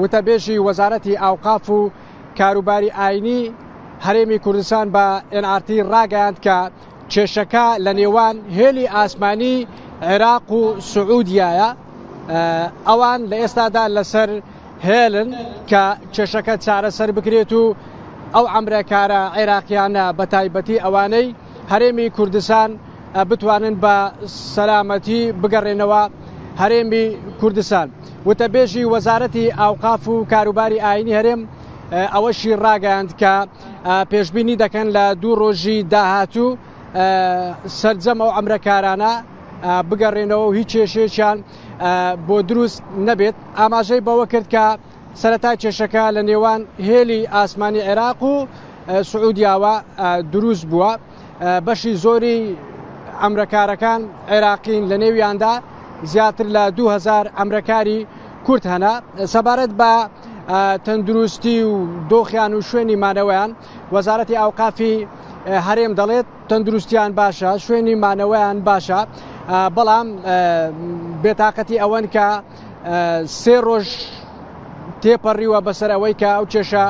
وتەبێژی وەزارەتی ئاوقاف و کاروباری ئاینی هەرێمی کوردستان بە ئێن ئاڕ تی ڕاگەیاند کە کێشەکە لە نێوان هێلی ئاسمانی عێراق و سعودیایە ئەوان لە ئێستادا لەسەر هێلن کە کێشەکە چارەسەر بکرێت و ئەو ئەمرێکارە عێراقییانە بە تایبەتی ئەوانەی هەرێمی کوردستان بتوانن بە سەلامەتی بگەڕێنەوە هەرێمی کوردستان وتەبێژی وەزارەتی ئاوقاف و کاروباری ئاینی هەرێم ئەوەشی ڕاگەاند کە پێشببینی دەکەن لە دوو ڕۆژی داهاتوو سرجەم ئەو ئەمرەکارانە بگەڕێنەوە و هیچ کێشێکیان بۆ دروست نەبێت ئاماژەی بەوە کرد کە سەرەتای کێشەکە لە نێوان هێلی ئاسمانی عێراق و سعودیاوە دروست بووە بەشی زۆری ئەمرەکارەکان عێراقین لە نێویاندا زیاتر لە 2000 ئەمرەکاری کورد هەنا سەبارەت بە تەندروستی و دۆخیان و شوێنی مانەوەیان وەزارەتی ئاوقافی هەرێم دەڵێت تەندروستیان باشە شوێنی مانەوەیان باشە بەڵام بێتاقەتی ئەوەن کە سێ ڕۆژ تێپەڕیوە بەسەر ئەوەی کە ئەو کێشە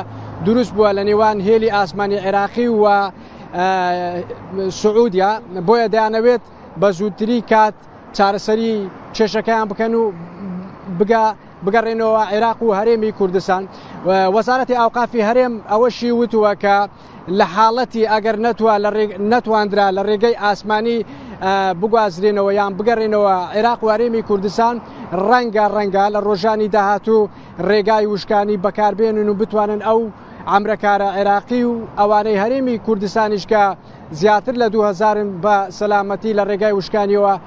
دروست بووە لە نێوان هێلی ئاسمانی عێراقی و سعودیا بۆیە دەیانەوێت بە زووتری کات چارەسەری کێشەکەیان بکەن و بگە بگەڕێنەوە عێراق و هەرێمی کوردستان وەزارەتی ئاوقافی هەرێم ئەوەشی وتووە کە لە حاڵەتی ئەگەر نەتواندرا لە ڕێگەی ئاسمانی بگوازرێنەوە یان بگەڕێنەوە عێراق وارێمی کوردستان ڕەنگە ڕەنگە لە ڕۆژانی داهاتوو ڕێگای وشکانی بەکاربێنن و بتوانن ئەو ئەمرەکارە عێراقی و ئەوانەی هەرێمی کوردستانیشکە زیاتر لە 2000 بە سەلامەتی لە ڕێگای وشکانیەوە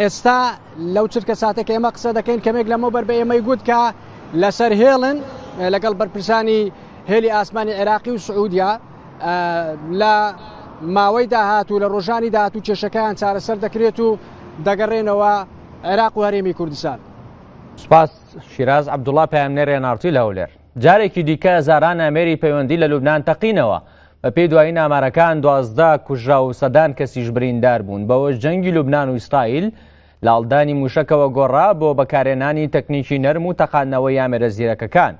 ئێستا لەو چرکەساتە کە ئێمە قسە دەکەین کەمێک لەمەوبەر بە ئێمەی گوت کە لەسەر هێڵن لەگەڵ بەرپرسانی هێلی ئاسمانی عێراقی و سعودیا لە ماوەی داهات و لە ڕۆژانی داهات و کێشەکەیان چارەسەر دەکرێت و دەگەڕێنەوە عێراق و هەرێمی کوردستان. سپاس شیراز عبدوڵا پامنێرێ نارتی لە هەولێر جارێکی دیکە زاران ئەمێری پەیوەندی لە لوبناان تەقینەوە بەپێی دوایین ئامارەکان دوازدە کوژرا و سەدان کەسیش بریندار بوون بەوەش جەنگی لوبناان و ئیسرائیل لاڵدانی موشەکەوە گۆڕا بۆ بەکارێنانی تەکنیکی نەرم و تەقانەوە یامێرە زیرەکەکان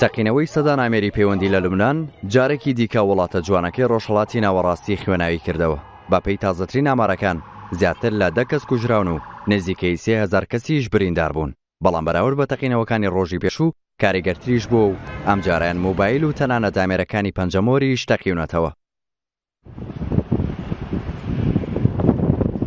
تەقینەوەی سەدان ئامێری پەیوەندی لە لومنان جارێکی دیکە وڵاتە جوانەکەی ڕۆژهڵاتی ناوەڕاستی خوێناوی کردەوە بەپەی تازەترین ئامارەکان زیاتر لە دە کەس کوژراون و نزیکەی سێهزار کەسیش بریندار بوون بەڵام بەراورد بە تەقینەوەکانی ڕۆژی پێشوو کاریگەرتریش بووە و ئەمجارەیان مۆبایل و تەنانەت ئامێرەکانی پەنجەمۆریش تەقیونەتەوە.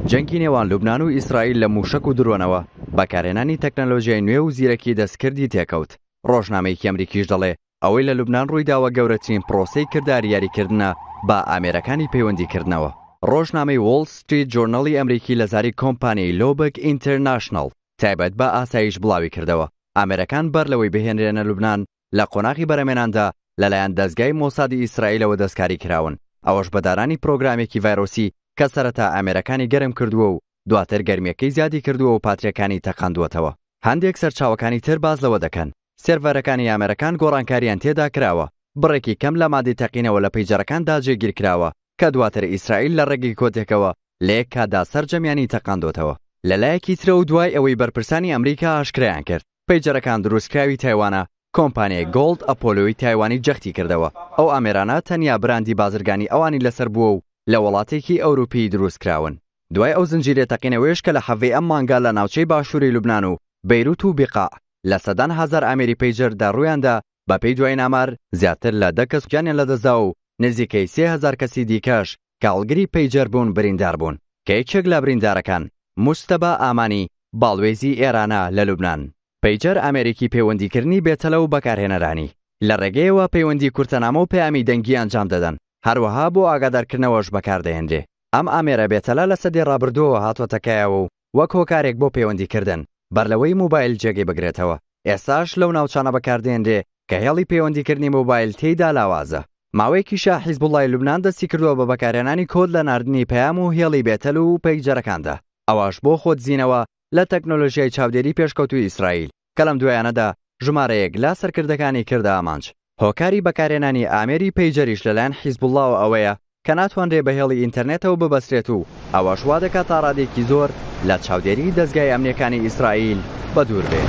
جەنگی نێوان لوبنان و ئیسرائیل لە مووشەک و درۆنەوە، بەکارهێنانی تەکنەلۆژیای نوێ و زیرەکی دەستکردی تێکەوت. ڕۆژنامەیەکی ئەمریکیش دەڵێ ئەوەی لە لوبنان ڕوویداوە گەورەترین پرۆسەی کرداری یاریکردنە بە ئامێرەکانی پەیوەندیکردنەوە. ڕۆژنامەی وۆڵ ستریت جۆرناڵی ئەمریکی لە زاری کۆمپانیای لۆبک ئینترناشناڵ تایبەت بە ئاسایش بڵاویکردەوە، ئامێرەکان بەر لەوەی بهێنرێنە لوبنان لە قۆناغی بەرەمێناندا لەلایەن دەزگای مۆسادی ئیسرائیلەوە دەستکاری کراون، ئەوەش بە دانانی پرۆگرامێکی ڤایرۆسی کە سەرەتا ئامێرەکانی گەرم کردووە و دواتر گەرمییەکەی زیادی کردووە و پاترییەکانی تەقاندووەتەوە. هەندێک سەرچاوەکانی تر باس لەوە دەکەن، سێرڤەرەکانی ئامێرەکان گۆڕانکارییان تێدا کراوە، بڕێکی کەم لە مادەی تەقینەوە لە پەیجەرەکاندا جێگیر کراوە، کە دواتر ئیسرائیل لە ڕێگەی کۆدێکەوە لە یەک کاتدا سەرجەمیانی تەقاندۆتەوە. لە لایەکی ترەوە دوای ئەوەی بەرپرسانی ئەمریکا ئاشکرایان کرد پەیجەرەکان دروستکراوی تایوانە، کۆمپانیای گۆڵد ئەپۆلۆی تایوانی جەختی کردەوە ئەو ئامێرانە تەنیا براندی بازرگانی ئەوانی لەسەر بووە و لە وەڵاتێکی ئەوروپیی دروستکراون. دوای ئەو زنجیرە تەقینەوەیەش کە لە حەڤی ئەم مانگە لە ناوچەی باشووری لوبنان و بەیروت و بیقاع لە سەدان هەزار ئامێری پەیجەر دا روویان دا، بە پێی دوایین ئامار زیاتر لە دە کەس گیانیان لە دەست دا و نزیکەی سێ هەزار کەسی دیکەش کە هەڵگری پەیجەر بوون بریندار بوون، کە یەکێک لە بریندارەکان موجتەبا ئامانی باڵوێزی ئێرانە لە لوبنان. پەیجەر ئامێرێکی پەیوەندی کردنی بێتەلە و بەکارهێنەرانی لە رێگەیەوە پەیوەندی کورتەنامە و پەیامی دەنگی ئەنجام دەدەن، هەروەها بۆ ئاگادارکردنەوەش بەکار دەهێنرێ. ئەم ئامێرە بێتەلە لە سەدەی ڕابردووەوە هاتووەتە کایەوە و وەک هۆکارێک بۆ پەیوەندیکردن، بەرلەوەی موبایل جێگەی بگرێتەوە، ئێستاش لەو ناوچانە بەکاردێنرێ کە هێڵی پەیوەندیکردنی موبایل تێیدا لاوازە. ماوەیەکیشە حیزبوڵڵای لوبنان دەستیکردووە بە بەکارهێنانی کۆد لە ناردنی پەیام و هێڵی بێتەل و پەیجەرەکاندا، ئەوەش بۆ خۆدزینەوە لە تەکنۆلۆژیای چاودێری پێشکەوتووی ئیسرائیل. کە لەم دوایانەدا ژمارەیەک لە سەرکردەکانی کردە ئامانج. هۆکاری بەکارهێنانی ئامێری پەیجەریش لەلایەن حیزبوڵڵاوە ئەوەیە کە ناتوانرێ بە هێڵی ئینتەرنێتەوە ببەسترێت و ئەوەش وا دەکا تا ڕادەیەکی زۆر لە چاودێریی دەزگای ئەمنییەکانی ئیسرائیل بەدوور بێ.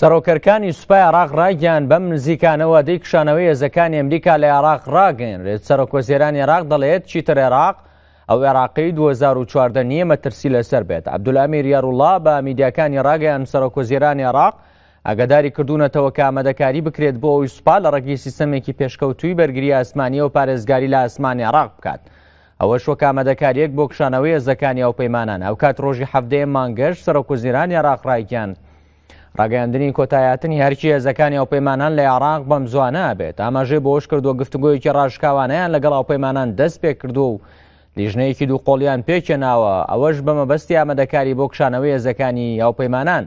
سەرۆکەرکانی سوپای عراق ڕایگەیان بەم نزیکانە وادەی کشانەوەی هێزەکانی ئەمریکا لە عێراق ڕاگەیەنرێت سەرۆکۆزیێرانی عراق دەڵێت چیتر عێراق ئەو عێراقی 2014 نییە مەترسی لەسەر بێت عبدولامیر یاروڵا بە میدیاکانی ڕاگەیان سەرۆکۆزیێرانی عراق ئەگەداری کردوونەتەوە کە ئامادەکاری بکرێت بۆ ئەوی سوپا لە ڕێگەی سیستەمێکی پێشکەوتوی بەرگری ئاسمانیەوە پارێزگاری لە ئاسمانی عراق بکات ئەوەش وەک ئامادەکارییەک بۆ کشانەوەی هێزەکانی ئەو پەیمانانە ئەوکات ڕۆژی حەفتەیە مانگەش سەرۆکوزیرانی عراق ڕایگەیاند ڕاگەیاندنی کۆتایاتنی هەرکی هێزەکانی ئەو پەیمانان لە عراق بەم زوانە بێت ئاماژەی بۆش کردووە گفتوگۆیەکی ڕاشکاوانیان لەگەڵ ئەو پەیمانان دەست پێ کردو و لیژنەیەکی دوو قۆڵیان پێکێناوە ئەوەش بە مەبەستی ئامادەکاری بۆ کشانەوەی هێزەکانی ئەو پەیمانان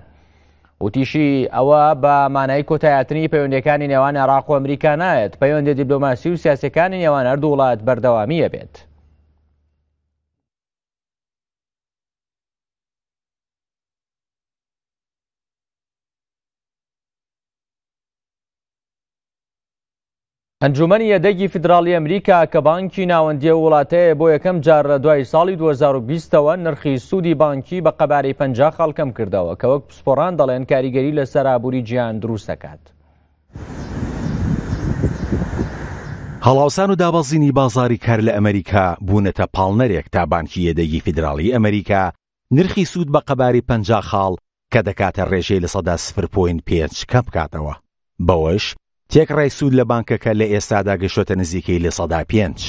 وتیشی ئەوە بە مانای کۆتایاتنی پەیوەندەکانی نێوان عراق و ئەمریکا نایەت پەیوەندی دیبلۆماسی و سیاسەکانی نێوان هەردوو وڵات بەردەوامیە بێت. ئەنجومەنی یەدەگی فیدراڵی ئەمریکا کە بانکی ناوەندیە وڵاتەیە بۆ یەکەم جار لە دوای ساڵی 2020ەوە نرخی سوودی بانکی بە قەبارەی پنج خەڵکەم کردەوە کە وەک پسپۆڕان دەڵێن کاریگەری لە سەرابووری جیان دروست دەکات. هەڵاوسان و دابەزینی بازاری کار لە ئەمریکا بوونەتە پاڵنەرێک تا بانکی یەدەگی فیدراڵی ئەمریکا نرخی سوود بە قەبارەی پەنجا خاڵ کە دەکاتە رێژەی لە سەدا سفر پۆینت پێنج کەمبکاتەوە، بەوەش تێکڕای سوود لە بانکەکە لە ئێستادا گەشتووەتە نزیکەی لە سەدا پێنج.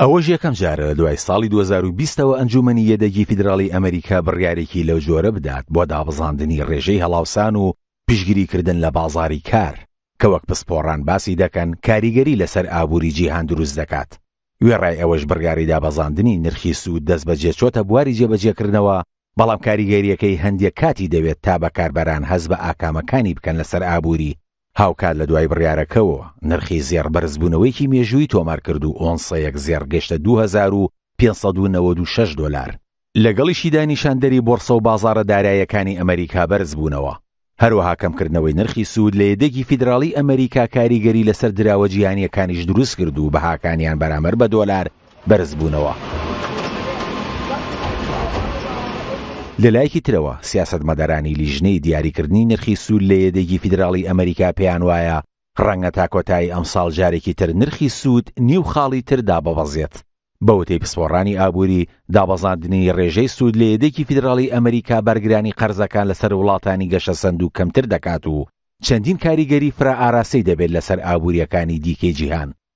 ئەوەش یەکەم جارە لە دوای ساڵی دوو هەزار و بیست ەوە ئەنجوومەنی یەدەگی فیدراڵی ئەمەریکا بڕیارێکی لەو جۆرە بدات بۆ دابەزاندنی رێژەی هەڵاوسان و پشتگیریکردن لە بازاڕی کار کە وەک پسپۆڕان باسی دەکەن کاریگەری لەسەر ئابووری جیهان دروست دەکات وێڕای ئەوەش بڕیاری دابەزاندنی نرخی سوود دەستبەجێ چۆتە بواری جێبەجێکردنەوە، بەڵام کاریگەرییەکەی هەندێک کاتی دەوێت تا بەکاربەران هەست بە ئاکامەکانی بکەن لەسەر ئابووری، هاوکات لە دوای بڕیارەکەوە نرخی زێڕ بەرزبوونەوەیەکی مێژوویی تۆمارکرد و ئۆنسەیەک زێڕ گەشتە دوو هەزار و پێنج سەد و نەوەد و شەش دۆلار، لەگەڵیشیدا نیشاندەری بۆڕسە و بازاڕە دارایەکانی ئەمەریکا بەرزبوونەوە. هەروەها کەمکردنەوەی نرخی سوود لە یەدەگی فیدراڵیی ئەمەریکا کاریگەری لەسەر دراوە جیهانییەکانیش دروستکرد و بەهاکانیان بەرامبەر بە دۆلار بەرزبوونەوە. لەلایەکی ترەوە، سیاسەتمەدارانی لیژنەی دیاریکردنی نرخی سوود لە یەدەگی فیدراڵیی ئەمەریکا پێیانوایە ڕەنگە تا کۆتایی ئەمساڵ جارێکی تر نرخی سوود نیو خاڵی تر داببەزێت. بە وتەی پسپۆڕانی ئابووری، دابەزاندنی ڕێژەی سوود لە یەدەکی فیدراڵیی ئەمریکا بارگرانیی قەرزەکان لەسەر وڵاتانی گەشەسەندوو کەمتر دەکات و چەندین کاریگەری فرەئاراستەی دەبێت لەسەر ئابوورییەکانی دیکەی جیهان.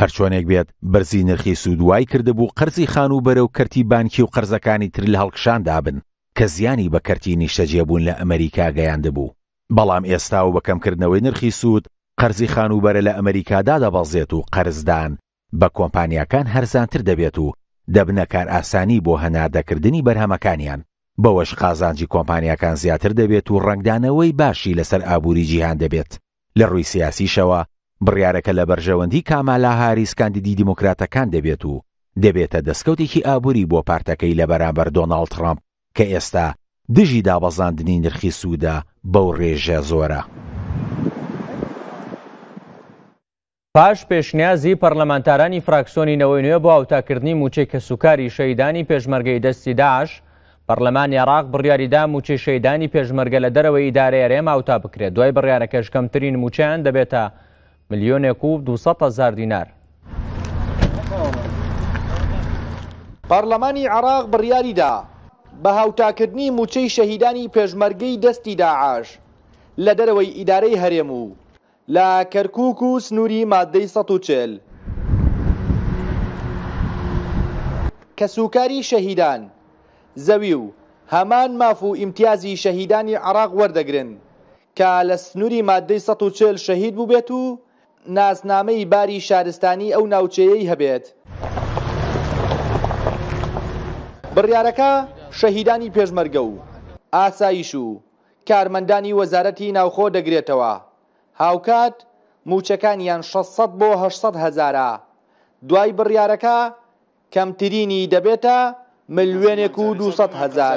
هەرچۆنێک بێت بەرزی نرخی سوود وای کردبوو قەرزی خانووبەرە و کەرتی بانکی و قەرزەکانی تر لە هەڵکشان دابن کە زیانی بە کەرتی نیشتەجێبوون لە ئەمەریکا گەیاندبوو بەڵام ئێستا و بە کەمکردنەوەی نرخی سوود قەرزی خانووبەرە لە ئەمەریکا دادەبەزێت و قەرزدان بە کۆمپانیاکان هەرزانتر دەبێت و دەبنە کارئاسانی بۆ هەناردەکردنی بەرهەمەکانیان بەوەش قازانجی کۆمپانیاکان زیاتر دەبێت و ڕەنگدانەوەی باشی لەسەر ئابووری جیهان دەبێت. لە ڕووی سیاسیشەوە بڕیارەکە لە بەرژەوەندی کامالا هاریس کاندیدی دیموکراتەکان دەبێت و دەبێتە دەستکەوتێکی ئابووری بۆ پارتەکەی لە بەرامبەر دۆناڵد تڕەمپ کە ئێستا دژی دابەزاندنی نرخی سوودە بەو ڕێژە زۆرە. پاش پێشنیازی پەرلەمانتارانی فراکسۆنی نەوەی نوێ بۆ ئاوتاکردنی موچەی کەسوکاری شەیدانی پێشمەرگەی دەستی داعش، پەرلەمانی عێراق بڕیاریدا موچەی شەیدانی پێشمەرگە لە دەرەوەی ئیدارەی هەرێم ئاوتا بکرێت، دوای بڕیارەکەش کەمترین موچەیان دەبێتە ملیۆنێک و دوو سەد هەزار دینار. پەرلەمانی عێراق بڕیاریدا بە هاوتاکردنی موچەی شەهیدانی پێشمەرگەی دەستی داعش لە دەرەوەی ئیدارەی هەرێم و لە کەرکوک و سنوری ماددەی سەد و چل. کەسوکاری شەهیدان زەوی و هەمان ماف و ئیمتیازی شەهیدانی عێراق وەردەگرن کە لە سنوری ماددەی سەد و چل شەهید بوبێت و ناسنامەی باری شارستانی ئەو ناوچەیەی هەبێت. بڕیارەکە شەهیدانی پێشمەرگە و ئاسایش و کارمەندانی وەزارەتی ناوخۆ دەگرێتەوە، هاوکات مووچەکانیان شەش سەد بۆ هەشت سەد هەزارە، دوای بڕیارەکە کەمترینی دەبێتە ملیۆنێک و دوو سەد هەزار.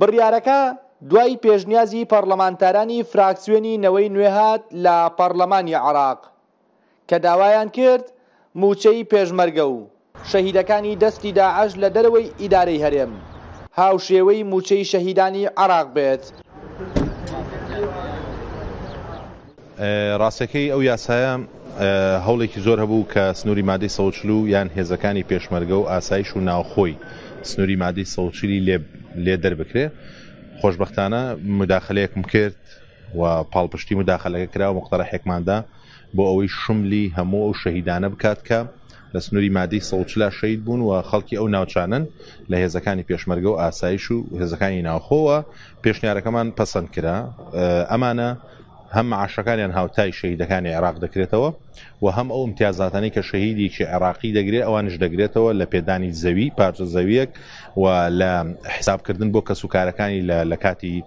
بڕیارەکە دوای پێشنیازی پەڕڵەمانتارانی فراکسیۆنی نەوەی نوێ هات لە پەڕڵەمانی عێراق کە داوایان کرد مووچەی پێشمەرگە و شەهیدەکانی دەستی داعش لە دەرەوەی ئیدارەی هەرێم هاوشێوەی مووچەی شەهیدانی عێراق بێت. ڕاستەکەی ئەو یاسایە هەوڵێکی زۆر هەبوو کە سنووری مادەی سەد و چل و یان هێزەکانی پێشمەرگە و ئاسایش و ناوخۆی سنووری مادەی سەد و چلی لێ لێ دەربکرێ خۆشببختانە مداخلەیەکم کرد و پاڵپشتی مداخلەکە کرا و مقتەرەحێکماندا بۆ ئەوەی شملی هەموو ئەو شەهیدانە بکات کە لە سنووری مادەی سەد و چلا شەید بوون و خەڵکی ئەو ناوچانن لە هێزەکانی پێشمەرگە و ئاسایش و هێزەکانی ناوخۆوە پێشنیارەکەمان پەسەند کرا ئەمانە هەم معاشەکانیان هاوتای شەهیدەکانی عێراق دەکرێتەوە و هەم ئەو امتیازاتانەی کە شەهیدێکی عێراقی دەگرێت ئەوانش دەگرێتەوە لە پێدانی زەوی پارچە زەویەک و لە حسابکردن بۆ کەس و کارەکانی لە لە کاتی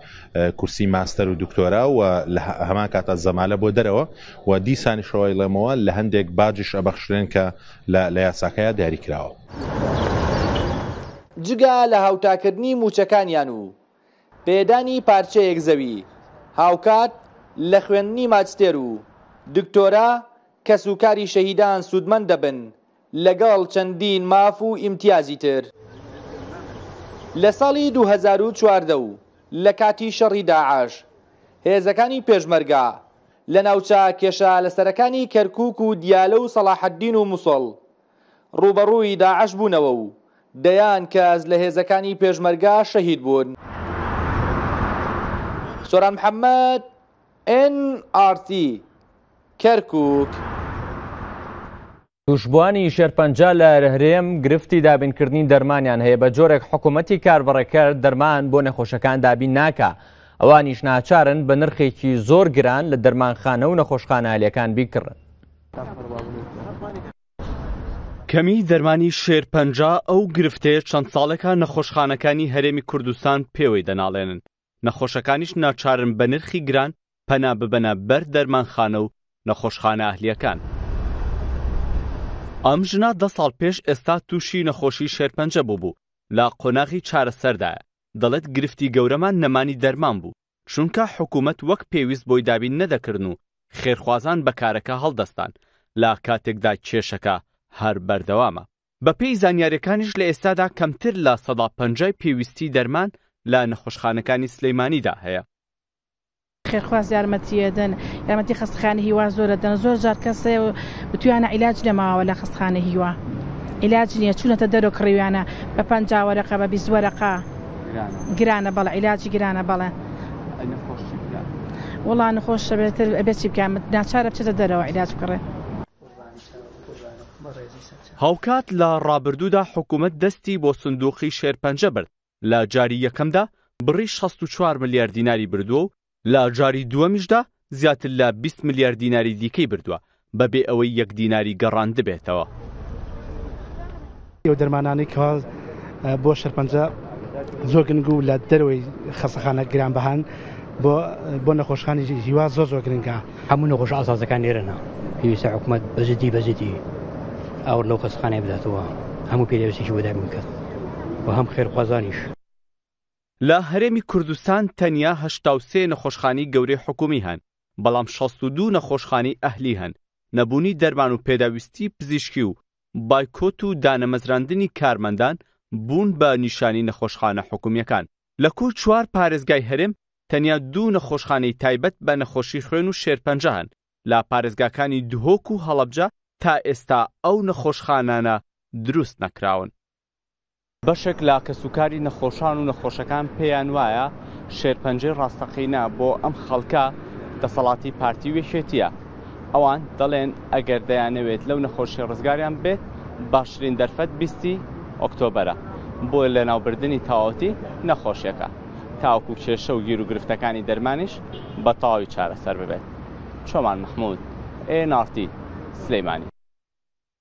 کورسی ماستەر و دکتۆرا و لە هەمان کاتا زەمالە بۆ دەرەوە و دیسانی شەوای ڵێمەوە لە هەندێک باجش ئەبەخشرێن کە لە یاساکەیا دیاری کراوە. جگە لە هاوتاکردنی مووچەکانیان و پێدانی پارچەیەک زەوی هاوکات لە خوێندنی ماجستێر و دکتۆرا کەس و کاری شەهیدان سوودمەند دەبن لەگەڵ چەندین ماف و ئیمتیازی تر. لە ساڵی دوو هەزار و چواردە و لە کاتی شەڕی داعش هێزەکانی پێشمەرگە لە ناوچە کێشە لەسەرەکانی کەرکووک و دیالە و سەڵاحەدین و موسڵ ڕووبەڕووی داعش بوونەوە و دەیان کەس لە هێزەکانی پێشمەرگە شەهید بوون. سۆران محەممەد، ئێن ئاڕ تی، کەرکووک. توشبوانی شێرپەنجە لە هەرێم گرفتی دابینکردنی دەرمانیان هەیە بە جۆرێک حکوومەتی کاربڕێکەر دەرمان بۆ نەخۆشەکان دابین ناکە ئەوانیش ناچارن بە نرخێکی زۆر گران لە دەرمانخانە و نەخۆشخانەالەکان بیکڕن. کەمیی دەرمانی شێرپەنجە ئەو گرفتەیە چەند ساڵێکە نەخۆشخانەکانی هەرێمی کوردستان پێوەی دەناڵێنن، نەخۆشەکانیش ناچارن بە نرخی گران پەنا ببەنە بەر دەرمانخانە و نەخۆشخانە ئەهلییەکان. ئەم ژنە دە ساڵ پێش ئێستا تووشی نەخۆشی شێرپەنجە بووبوو، لە قۆناغی چارەسەردایە، دەڵێت گرفتی گەورەمان نەمانی دەرمان بوو، چونکە حکومەت وەک پێویست بۆی دابین نەدەکردن و خێرخوازان بە کارەکە هەڵدەستان، لە کاتێکدا کێشەکە هەر بەردەوامە. بەپێی زانیارییەکانیش لە ئێستادا کەمتر لە سەدا پەنجای پێویستی دەرمان لە نەخۆشخانەکانی سلێمانیدا هەیە. خێرخواز یارمەتییەدەن، یارمەتی خەستەخانەی هیوا زۆرەدەن، زۆر جار کەس هەیە وتویانە عیلاج نەماوە لە خەستەخانەی هیوا، عیلاج نییە، چوونەتە دەرەوە کڕیویانە بە پەنجا وەرەقە، بە بیست وەرەقە. گرانە بەڵێ عیلاجی گرانە بەڵێ وڵا نخۆش شەبێتر ئەبێت چی بکەم ناچارە بچێتە دەرەوە عیلاج بکڕێ هاوکات لە ڕابردوودا حکوومەت دەستی بۆ سندوقی شێرپەنجە برد لە جاری یەکەمدا بڕی 64 ملیار دیناری بردووە و لە جاری دووەمیشدا زیاتر لە بیست ملیار دیناری دیکەی بردووە بەبێ ئەوەی یەک دیناری گەڕاندبێتەوە. ئەو دەرمانانەی کە بۆ شەرپەنجە زۆر گرنگ و لە دەرەوەی خەسەخانە گرانبەهان بۆ بۆ نەخۆشخانی هیوا زۆر زۆر گرنگە هەموو نەخۆش ئازازەکان نێرەنا پێویستە حکوومەت بەجددی بەجددی ئەوڕ لەو خەسخانەی بداتەوە هەموو پێدەویستێکی بۆ دابین بکات و هەم خێرخوازانیش لە هەرێمی کوردستان تەنیا هەشتا و سێ نەخۆشخانەی گەورەی حکوومی هەن، بەڵام شەست و دوو نەخۆشخانەی ئەهلی هەن، نەبوونی دەرمان و پێداویستی پزیشکی و بایکۆت و دانەمەزراندنی کارمەندان بوون بە نیشانی نەخۆشخانە حکوومییەکان. لە کۆی چوار پارێزگای هەرێم تەنیا دوو نەخۆشخانەی تایبەت بە نەخۆشی خوێن و شێرپەنجە هەن، لە پارێزگاکانی دهۆک و هەڵەبجە تا ئێستا ئەو نەخۆشخانانە دروست نەکراون. بەشێک لە کەسوکاری نەخۆشان و نەخۆشەکان پێیان وایە شێرپەنجەی ڕاستەقینە بۆ ئەم خەڵکە دەسەڵاتی پارتی و یەکێتییە. ئەوان دەڵێن ئەگەر دەیانەوێت لەو نەخۆشییە ڕزگاریان ببێت، باشترین دەرفەت بیستی ئۆکتۆبەرە بۆ لەناوبردنی تەواوەتی نەخۆشییەکە تاوەکو کێشە و گیروگرفتەکانی دەرمانیش بە تەواوی چارەسەر ببێت. چۆمان مەحمود، ئێن ئاڕ تی، سلێمانی.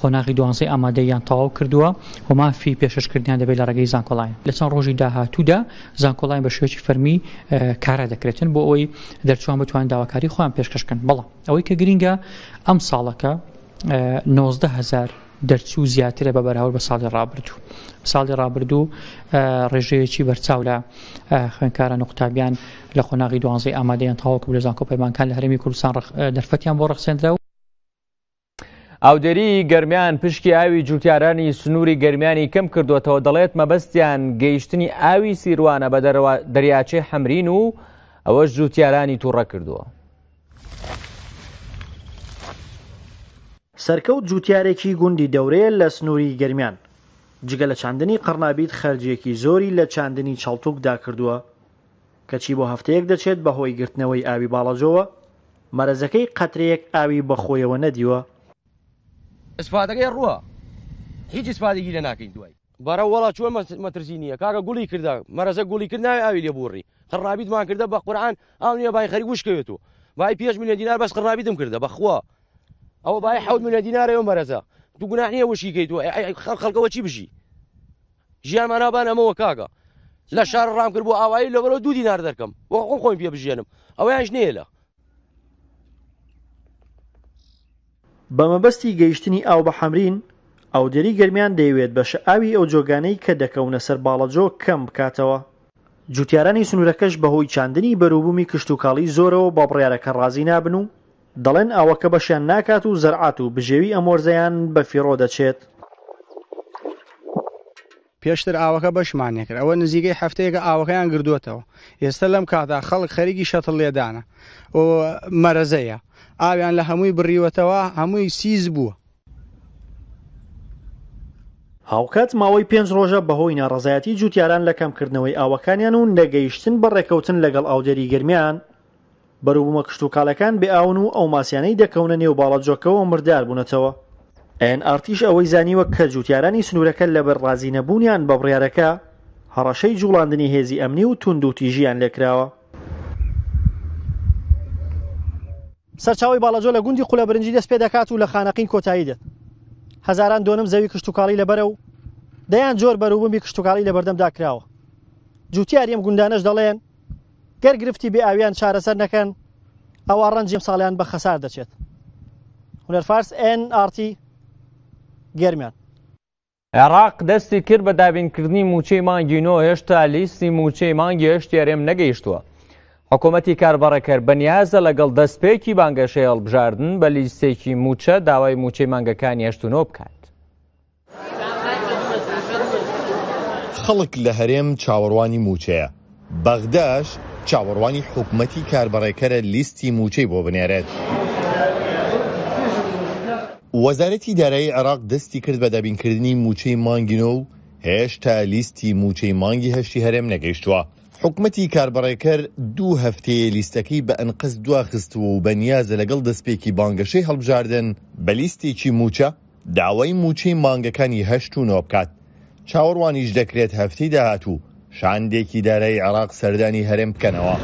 قۆناغی دوانزەی ئامادەییان تەواو کردووە و مافی پێشکەشکردنیان دەبێت لە ڕێگەی زانکۆڵاین لە چەند ڕۆژی داهاتوودا زانکۆڵاین بە شێوەی فەرمی کارا دەکرێتن بۆ ئەوەی دەرچوان بتوان داواکاری خۆیان پێشکەشکن بەڵام ئەوەی کە گرینگە ئەم ساڵەکە 19هزار دەرچوو زیاترە بە بەراورد بە ساڵی ڕابردوو ساڵی ڕابردوو ڕێژەیەکی بەرچاو لە خوێنکاران و قوتابیان لە قۆناغی دوانزەی ئامادەیان تاوەکو لە زانکۆ پەیمانکان لە هەرمی کوردستان دەرفەتیان بۆ ڕەخسێنرا و ئاودێری گەرمیان پشکی ئاوی جوتیارانی سنووری گەرمیانی کەم کردوێتەوە دەڵێت مەبەستیان گەیشتنی ئاوی سیروانە بە دەریاچەی حەمرین و ئەوەش جوتیارانی تووڕە کردووە. سەرکەوت جووتارێکی گوندی دەورەیە لە سنووری گەرمیان جگە لە چاندنی قڕنابیت خەرجیەکی زۆری لە چاندنی چەڵتوکدا کردووە کەچی بۆ هەفتەیەک دەچێت بەهۆی گرتنەوەی ئاوی باڵەجۆوە، مەرەزەکەی قەترەیەک ئاوی بەخۆیەوە نەدیوە. اسفادەکەی ڕوە هیچ اسفادەیکی لێ ناکەین دوای. برا وەڵا چۆن مەترسی نیە کاکە گوڵی کردە مەرەزە گوڵی کرد ناوێ ئاوی لێ بووڕی قڕنابیتمان کردە بە قورعان ئاو نیە بای خەری وشکەوێت و بای پێش ملیۆن دینار بەس قڕنابیتم کردە بەخوا ئەوە بای حەوت ملیۆن دینارەوە مەرەزە دوو گوناح نیە وشکی کەیت و خەڵکەوە چی بژی ژیان مانا بان ئەمەوە کاکە لە شار ڕام کرد بۆ ئاوایی لەبەرەوە دوو دینار دەکەم بۆ خۆ خۆی پێ بژێنم ئەوەیانش نێە لە بە مەبەستی گەیشتنی ئاو بە حەمرین ئاودێری گەرمیان دەیەوێت بەشە ئاوی ئەو جۆگانەی کە دەکەونە سەر باڵەجۆ کەم بکاتەوە. جووتیارانی سنوورەکەش بەهۆی چاندنی بەروبوومی کشتوکاڵی زۆرەوە بە بڕیارەکە ڕازی نابن و، دەڵێن ئاوەکە بەشیان ناکات و زەرعات و بژێوی ئەم وەرزەیان بە فیڕۆ دەچێت. پێشتر ئاوەکە بەشمان نەکرد، ئەوە نزیکەی هەفتەیەکە ئاوەکەیان گردووەتەوە، ئێستا لەم کاتە خەڵک خەریکی شەتڵ لێدانە و مەرەزەیە، ئاویان لە هەمووی بڕیوەتەوە، هەمووی سیس بووە. هاوکات ماوەی پێنج ڕۆژە بەهۆی ناڕەزایەتی جووتیاران لە کەمکردنەوەی ئاوەکانیان و نەگەیشتن بە ڕێککەوتن لەگەڵ ئاودێری گەرمیان، بەروبومە کشتوکاڵەکان بێ ئاون و ئەو ماسیانەی دەکەونە نێو باڵە جۆکەوە مردار بونەتەوە. ئێن ئاڕ تیش ئەوەی زانیوە کە جوتیارانی سنورەکە لەبەر ڕازی نەبونیان بە بڕیارەکە هەڕەشەی جوڵاندنی هێزی ئەمنی و توندو تیژیان لێکراوە. سەرچاوەی باڵەجۆ لە گوندی قولەبرنجی دەست پێدەکات و لە خانەقین کۆتایی دێت. هەزاران دۆنم زەوی کشتوکاڵی لەبەرە و دەیان جۆر بەروبومی کشتوکاڵی لەبەردەمدا کراوە. جوتیاری ئەم گوندانەش دەڵێن، گەر گرفتی بێ ئاویان چارەسەر نەکەن ئەوا ڕەنجی ساڵیان بە خەسار دەچێت هونەرفارس ئەن ئارتی گەرمیان عێراق دەستی کرد بە دابینکردنی مووچەی مانگی نۆ هێشتا لیستی مووچەی مانگی هەشتی هەرێم نەگەیشتووە حکوومەتی کاربەڕێکەر بەنیازە لەگەڵ دەستپێکی بانگەشەی هەڵبژاردن بە لیستێکی موچە داوای موچەی مانگەکانی هەشتنۆ بکات خەڵک لە هەرێم چاوەڕوانی مووچەیە، بەغداش چاوەڕوانی حکومەتی کاربەڕێکەرە لیستی مووچەی بۆ بنێرێت. وەزارەتی دارایی عێراق دەستی کرد بە دابینکردنی مووچەی مانگی نۆ و هێشتا لیستی مووچەی مانگی هەشتی هەرێم نەگەیشتووە. حکومەتی کاربەڕێکەر دوو هەفتەیە لیستەکەی بە ئەنقەست دواخستووە و بەنیازە لەگەڵ دەستپێکی بانگەشەی هەڵبژاردن بە لیستێکی مووچە، داوای مووچەی مانگەکانی هەشت و نۆ بکات، چاوەڕوانیش دەکرێت هەفتەی داهاتوو شاندێکی دارایی عێراق سەردانی هەرێم بکەنەوە.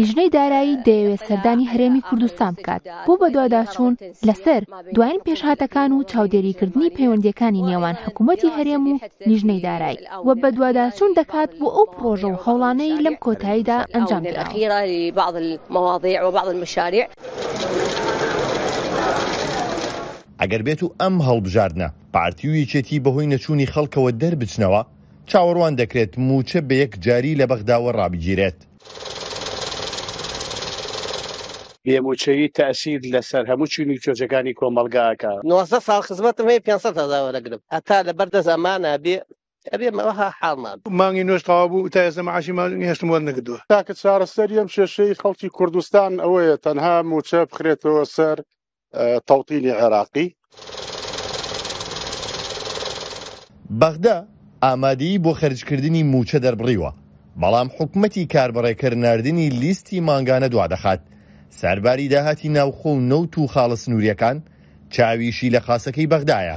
لیژنەی دارایی دەیەوێت سەردانی هەرێمی کوردستان بکات بۆ بەدواداچوون لەسەر دوایین پێشهاتەکان و چاودێریکردنی پەیوەندییەکانی نێوان حکوومەتی هەرێم و لیژنەی دارای و بەدواداچوون دەکات بۆ ئەو پڕۆژە و هەوڵانەی لەم کۆتاییدا ئەنجام دراون. ئەگەر بێت و ئەم هەڵبژاردنە پارتی و یەکێتی بەهۆی نەچوونی خەڵکەوە دەربچنەوە، چاوەڕوان دەکرێت مووچە بە یەکجاری لە بەغداوە ڕابگیرێت. بێ مووچەیی تەئسیر لەسەر هەموو چین و چۆچەکانی کۆمەڵگا ئەکا. نۆزدە ساڵ خزمەتم هەیە پێنج سەد هەزار وەرەگرم هەتا لەبەر دەست ئەمانە بێ ئەبێ مەوەها حاڵمان بێ. مانگی نۆش تەواو بوو تا ئێستا مەعاشی مانگی هەشتم وەرنەگردووە. تاکە چارەسەری ئەم کێشەی خەڵکی کوردستان ئەوەیە تەنها مووچە بخرێتەوە سەر تەوتینی عێراقی. بەغدا ئامادەیی بۆ خەرجکردنی مووچە دەربڕیوە، بەڵام حکومەتی کاربەڕێکەر ناردنی لیستی مانگانە دوادەخات. سەرباری داهاتی ناوخۆ و نەوت و خاڵە سنوورییەکان، چاویشی لە خاسەکەی بەغدایە.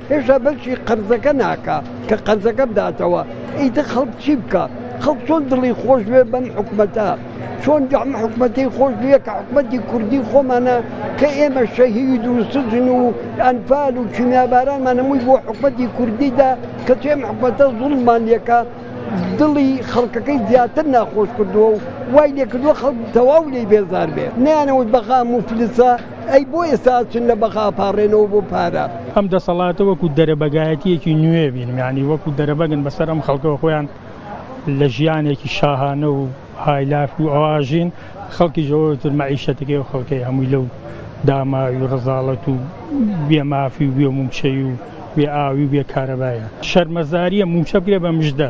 هێشتا بەشی قەرزەکە ناکا کە قەرزەکە بداتەوە ئیتر خەڵک چی بکە خەڵک چۆن دڵی خۆش بێ بەم حکومەتە چۆن جەم حکومەتی خۆش بێ کە حکومەتی کوردی خۆمانە کە ئێمە شەهید دووسجن و ئەنفال و کیمیابارانمانەمووی بۆ حکومەتی کوردیدا کە تێم حکومەتە زوڵمان یەکە دڵی خەڵکەکەی زیاتر ناخۆش کردووە و وای لێکردووە خەڵک تەواو لی بێزار بێ نیانەوت بەغا مفلسە ئەی بۆ ئێستا ئەچن لە بەغا ئەپاڕێنەوە بۆ پارە. ئەم دەسەڵاتە وەکو دەرەبەگایەتیەکی نوێ بینم یانی وەکو دەرەبەگن بەسەر ئەم خەڵکەوە خۆیان لە ژیانێکی شاهانە و هایلاف و ئەواژین خەڵکی ژەوەتر مەعیشەتەکەی و خەڵکەی هەمووی لەو داماوی و ڕزاڵەت و بێمافی و بێ مومچەی و بێ ئاوی و بێ کارەبایە شەرمەزاریە مومچە بگرێ بە مژدە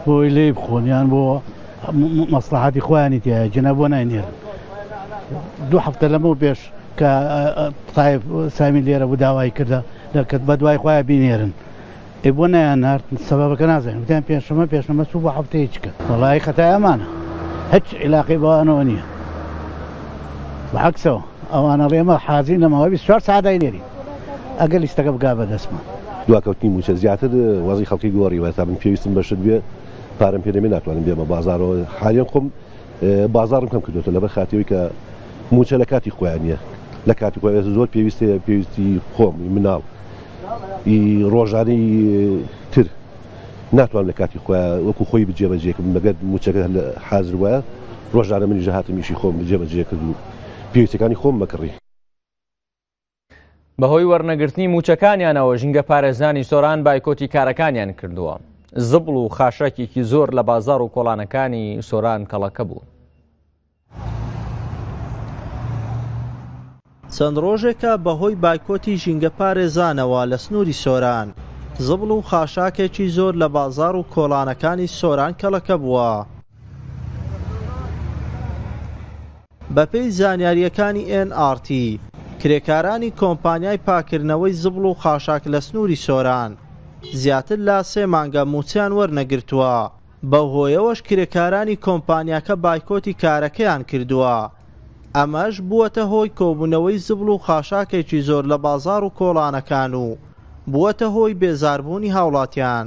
خۆی لێی بخۆن یان بۆ مەسلحاتی خۆیانی تایە جنا بۆ ناینێر دوو هەفتە لەمە و پێش کە تایف سامی لێرە بوو داوای کردە دەکرد بە دوای خۆیان بینێرن ئێ بۆ نیان نرد سەبەکە نازانین وتیان پێشەمە پێشەمە سو بۆ هەفتەیە چکە وڵی خەتای ئەمانە هەچ علاقی بەوانەوە نییە بەعکسەوە ئەوانە ڕێمە حازین لەمەوەبی سوار سادای لێری ئەگەر لیستەکە بگا بەدەستمان. دواکەوتنی مووچە زیاتر وەزعی خەڵکی گۆڕیوە تا من پێویستم بە شت بێ پارەم پێ نەبێ ناتوانم بێمە بازاڕەوە حالیان خۆم بازاڕم کەم کردوێتە لەبەر خاتەوەی کە موچە لە کاتی خۆیان نیە لە کاتی خۆ زۆر پێویستە پێویستی خۆم مناڵ ڕۆژانەی تر ناتوان لە کاتی خۆ وەکو خۆی بجێبەجێکم مەگەر موچەکە حازر وایە ڕۆژانە منی ژەهاتمیشی خۆم بجێبەجێ کرد و پێویستەکانی خۆم مەکڕی بەهۆی وەرنەگرتنی موچەکانیانەوە ژنگە پارێزانی سۆران بایکۆتی کارەکانیان کردووە زبڵ و خاشاکێکی زۆر لە بازار و کۆڵانەکانی سۆران کەڵەکە بوو چەند ڕۆژێکە بەهۆی بایکۆتی ژینگە پارێزانەوە لە سنووری سۆران زبڵ و خاشاکێکی زۆر لە بازار و کۆڵانەکانی سۆران کەڵەکە بووە بەپێی زانیارییەکانی ئێن ئاڕ تی، کرێکارانی کۆمپانیای پاککردنەوەی زبڵ و خاشاک لە سنووری سۆران، زیاتر لە سێ مانگە مووچەیان وەرنەگرتووە، بەو هۆیەوەش کرێکارانی کۆمپانیاکە بایکۆتی کارەکەیان کردووە، ئەمەش بووەتە هۆی کۆبوونەوەی زبڵ و خاشاکێکی زۆر لە بازاڕ و کۆڵانەکان و بووەتە هۆی بێزاربوونی هاوڵاتیان.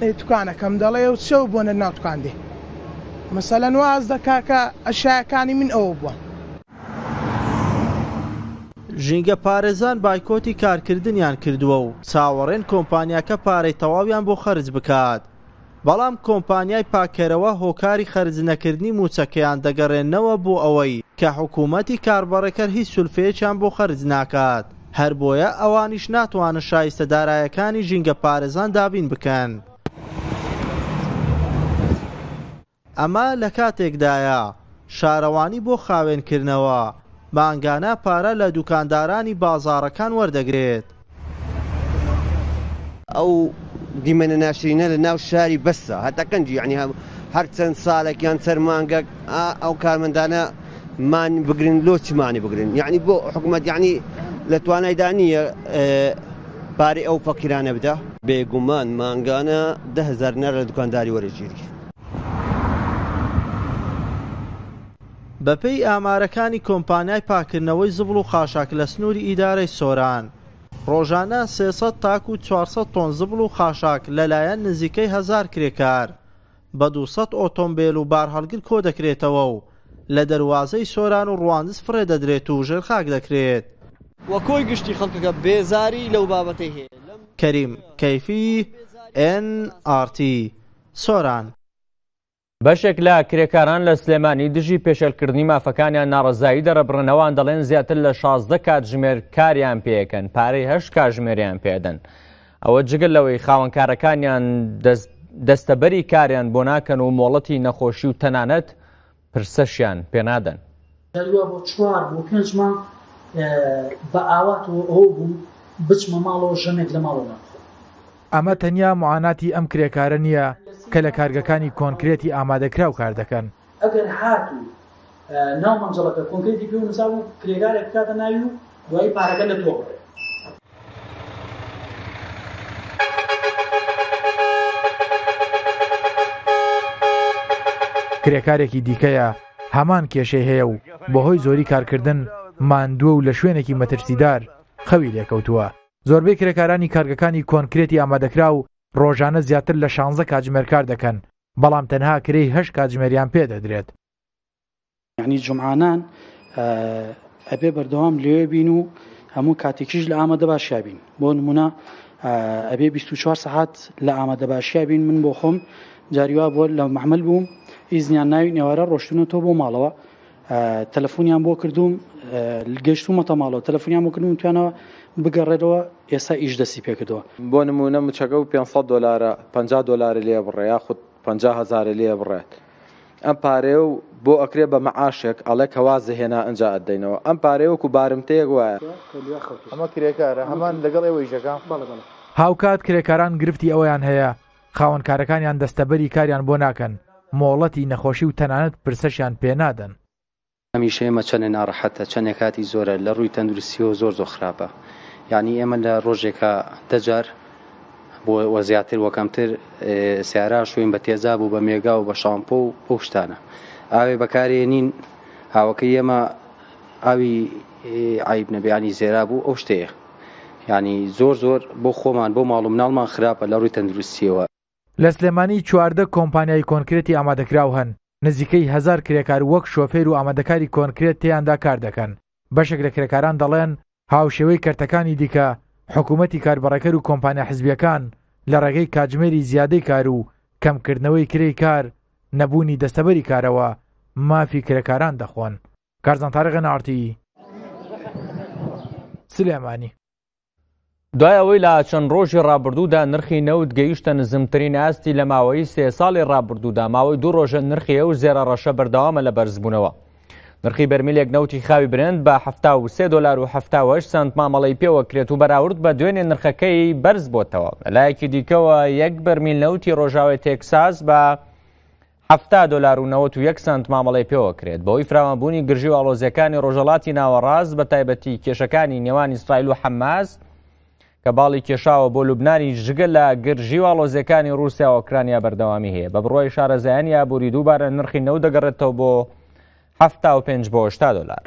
ئەی توکانەکەم دەڵێ و چەو بۆنە ناو توکان دێ مەسەلەن واز دەکا کە ئەشیایەکانی من ئەوە بووە. ژینگە پارێزان بایکۆتی کارکردنیان کردووە و چاوەڕێن کۆمپانیاکە پارەی تەواویان بۆ خەرج بکات، بەڵام کۆمپانیای پاککەرەوە هۆکاری خەرج نەکردنی مووچەکەیان دەگەڕێننەوە بۆ ئەوەی کە حکوومەتی کاربەڕێکەر هیچ سولفەیەکیان بۆ خەرج ناکات. هەر بۆیە ئەوانیش ناتوانن شایستە دارایەکانی ژینگە پارێزان دابین بکەن. ئەمە لە کاتێکدایە، شارەوانی بۆ خاوێن کردنەوە، مانگانە پارە لە دوکاندارانی بازاڕەکان وەردەگرێت. ئەو دیمەنە ناشرینە لە ناو شاری بەسرا هەتا قنجی یەعنی هەر چەند سالێک یان چەند مانگەک ئەو کارمەندانە مانی بگرن لۆ چ مانی بگرن یعنی بۆ حکومت یعنی لە توانایدا نییە پارەی ئەو فەقیرانە بدە بێگومان مانگانە دههزار نەر لە دوکانداری وەرەگیری. بەپێی ئامارەکانی کۆمپانیای پاککردنەوەی زبڵ و خاشاک لە سنووری ئیدارەی سۆران، ڕۆژانە سێ سەد تاکوو چوار سەد تۆن زبڵ و خاشاک لەلایەن نزیکەی هەزار کرێکار بە دوو سەد ئۆتۆمبێل و بارهەڵگر کۆدەکرێتەوە و لە دەروازەی سۆران و ڕواندز فڕێ دەدرێت و ژێرخاک دەکرێت. و کۆی گشتی خەڵکەکە بێزاری لەو بابەتەی هەیە. کەریم کەیفی، ئێن ئاڕ تی، سۆران. بەشێک لە کرێکاران لە سلێمانی دژی پێشێلکردنی مافەکانیان ناڕەزایی دەرەبڕن، ئەوان دەڵێن زیاتر لە شازدە کاتژمێر کاریان پێ ئەکەن، پارەی هەشت کاژمێریان پێ ئەدەن. ئەوە جگە لەوەی خاوەنکارەکانیان دەستەبەری کاریان بۆ ناکەن و مۆڵەتی نەخۆشی و تەنانەت پرسەشیان پێنادەن. دەروا بۆ چوار بۆ پێنج مانگ بە ئاواتەوە ئەوە بووم بچمە ماڵەوە ژەمێک لە ماڵەوە نان بخۆم. ئەمە تەنیا موعاناتی ئەم کرێکارە نییە کە لە کارگەکانی کۆنکرێتی ئامادەکراو کار دەکەن، ئەگەر هاتوو ناو مەنجەڵەکە کۆنکرێتی پێ نووسا و کرێگارێک بکاتە ناوی و دوایی پارەکە لە تۆ بڕێ کرێکارێکی دیکەیە هەمان کێشەی هەیە و بەهۆی زۆری کارکردن ماندووە و لە شوێنێکی مەترسیدار خەوی لێکەوتووە زۆربەی کرێکارانی کارگەکانی کۆنکرێتی ئامادەکرا و ڕۆژانە زیاتر لە شانزە کاتژمێر کار دەکەن بەڵام تەنها کرێی هەشت کاتژمێریان پێ دەدرێت. یەعنی جومعانان ئەبێ بەردەوام لەوێ بین و هەموو کاتێکیش لە ئامادەباشیا بین بۆ نمونە ئەبێ 24 سەعات لە ئامادەباشیا بین من بۆ خۆم جاریوا بۆ لە محمل بووم ئیزنیان ناوی نێوارە ڕۆشتنە تۆ بۆ ماڵەوە تەلەفۆنیان بۆ کردووم گەشتومەتە ماڵەوە تەلەفۆنیان بۆ کردوم توانەوە بگەڕێتەوە ئێستا ئیش دەستی پێکردەوە بۆ نمونە مچەکە و 500 دلارە 50 دلار لێ بڕێ یاخود 50 هزار لێ بڕێت ئەم پارێ و بۆ ئەکرێ بە مەعاشێک ئەڵێ کەوازە هێنا ئەنج ئەدەینەوە ئەم پارێوەک و بارمتەیەک وایە ئەمە کرێکارە هەمان لەگەڵ ئێوەی ژەکە هاوکات کرێکاران گرفتی ئەوەیان هەیە خاوەن کارەکانیان دەستەبەری کاریان بۆ ناکەن، مۆڵەتی نەخۆشی و تەنانەت پرسەشیان پێ نادەن. ئەم ئیشە ئێمە چەنێ ناڕەحەتە، چەنێ کاتی زۆرە، لە ڕووی تەندروستییەوە زۆر زۆر خراپە. یانی ئێمە لە ڕۆژێکا دە جار بۆ و زیاتر و کەمتر سیارە ئاشۆین بە تێزاب و بە مێگا و بە شامپۆ و ئەو شتانە. ئاوێ بەکارێ نین، ئاوەکەی ئێمە ئاوی عەیب نەبێ یانی زێراب و ئەو شتەیە. یانی زۆر زۆر بۆ خۆمان بۆ ماڵ و مناڵمان خراپە لە ڕووی تەندروستیەوە. لە سلێمانی چواردە کۆمپانیای کۆنکرێتی ئامادەکراو هەن، نزیکەی هەزار کرێکار وەک شۆفێر و ئامادەکاری کۆنکرێت تێیاندا کار دەکەن، بەشێک لە کرێکاران دەڵێن، هاوشێوەی کەرتەکانی دیکە، حکوومەتی کاربەڕێکەر و کۆمپانیا حزبییەکان لە ڕێگەی کاتژمێری زیادەی کار و کەمکردنەوەی کرێی کار، نەبوونی دەستەبەری کارەوە مافی کرێکاران دەخۆن. کارزان تارق ن ئارتی سلێمانی. دوای ئەوەی لە چەند ڕۆژی ڕابردوودا نرخی نەوت گەیشتە نزمترین ئاستی لە ماوەی سێ ساڵی ڕابردوودا ماوەی دوو ڕۆژە نرخی ئەو زێرە ڕەشە بەردەوامە لە بەرزبوونەوە نرخی بەرمیلێک نەوتی خاوی برند بە ه سێ دلار و هەش سنت مامەڵی پێوە کرێت و بەراورد بە دوێنێ نرخەکەی بەرز بۆتەوە لەلایەکی دیکەوە یەک بەرمیل نەوتی ڕۆژاوی تێکساس بە حەفتا دۆلار و نەوەت و یەک سەنت مامەڵەی پێوە کرێت. بەهۆی فراوانبوونی گرژی و ئاڵۆزییەکانی ڕۆژهەڵاتی ناوەڕاست بە تایبەتی کێشەکانی نێوان ئیسرائیل و حەماس کە باڵی کێشاوە بۆ لوبنانیش جگە لە گرژی و ئاڵۆزیەکانی رووسیا و ئۆکرانیا بەردەوامی هەیە بە بڕوای شارەزایانی ئابووری دووبارە نرخی نەوت دەگەڕێتەوە بۆ هەفتا و پێنج بۆ هەشتا دۆلار.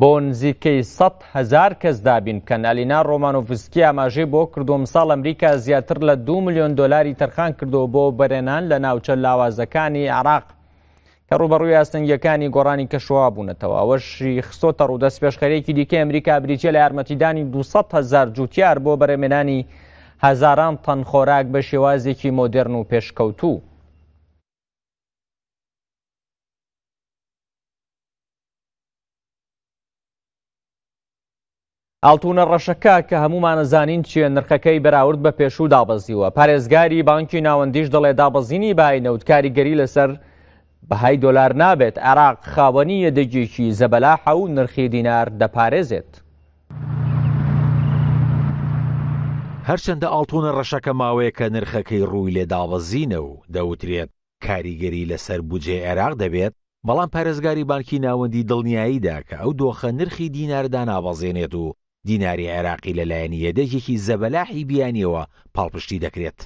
بۆ نزیکەی سەد هەزار کەس دابین بکەن ئەلینا ڕۆمانۆڤسکی ئاماژەی بۆ کردو مساڵ ئەمریکا زیاتر لە دو ملیۆن دۆلاری تەرخان کردو بۆ بەرێنان لە ناوچە لاوازەکانی عراق کە ڕوبەڕووی ئاستەنگیەکانی گۆڕانی کەشوەوا بوونەتەوە ئەوەشی خستۆتە ڕوو دەستپێشخەرێکی دیکە ئەمریکا بریتە لە یارمەتیدانی 200 هزار جوتیار بۆ بەرەمێنانی هەزاران تەن خۆراک بە شێوازێکی مۆدررن و پێشکەوتوو. ئاڵتونە ڕەشەکە کە هەمومانە زانین چیە نرخەکەی بەراورد بە پێشوو دابەزیوە پارێزگاری بانکی ناوەندیش دەڵێ دابەزینی بای نەوت کاریگەری لەسەر بەهای دۆلار نابێت عراق خاوەنی یەدەگێکی زەبەلاحە و نرخی دینار دەپارێزێت. هەرچەندە ئاڵتونە ڕەشەکە ماوەیەکە نرخەکەی ڕووی لێ دابەزینە و دەوترێت کاریگەری لەسەر بودجەی عێراق دەبێت، بەڵام پارێزگاری بانکی ناوەندی دڵنیایی دا کە ئەو دۆخە نرخی دینار دانابەزێنێت و دیناری عێراقی لەلایەن یەدەگێکی زەبەلاحی بیانییەوە پاڵپشتی دەکرێت.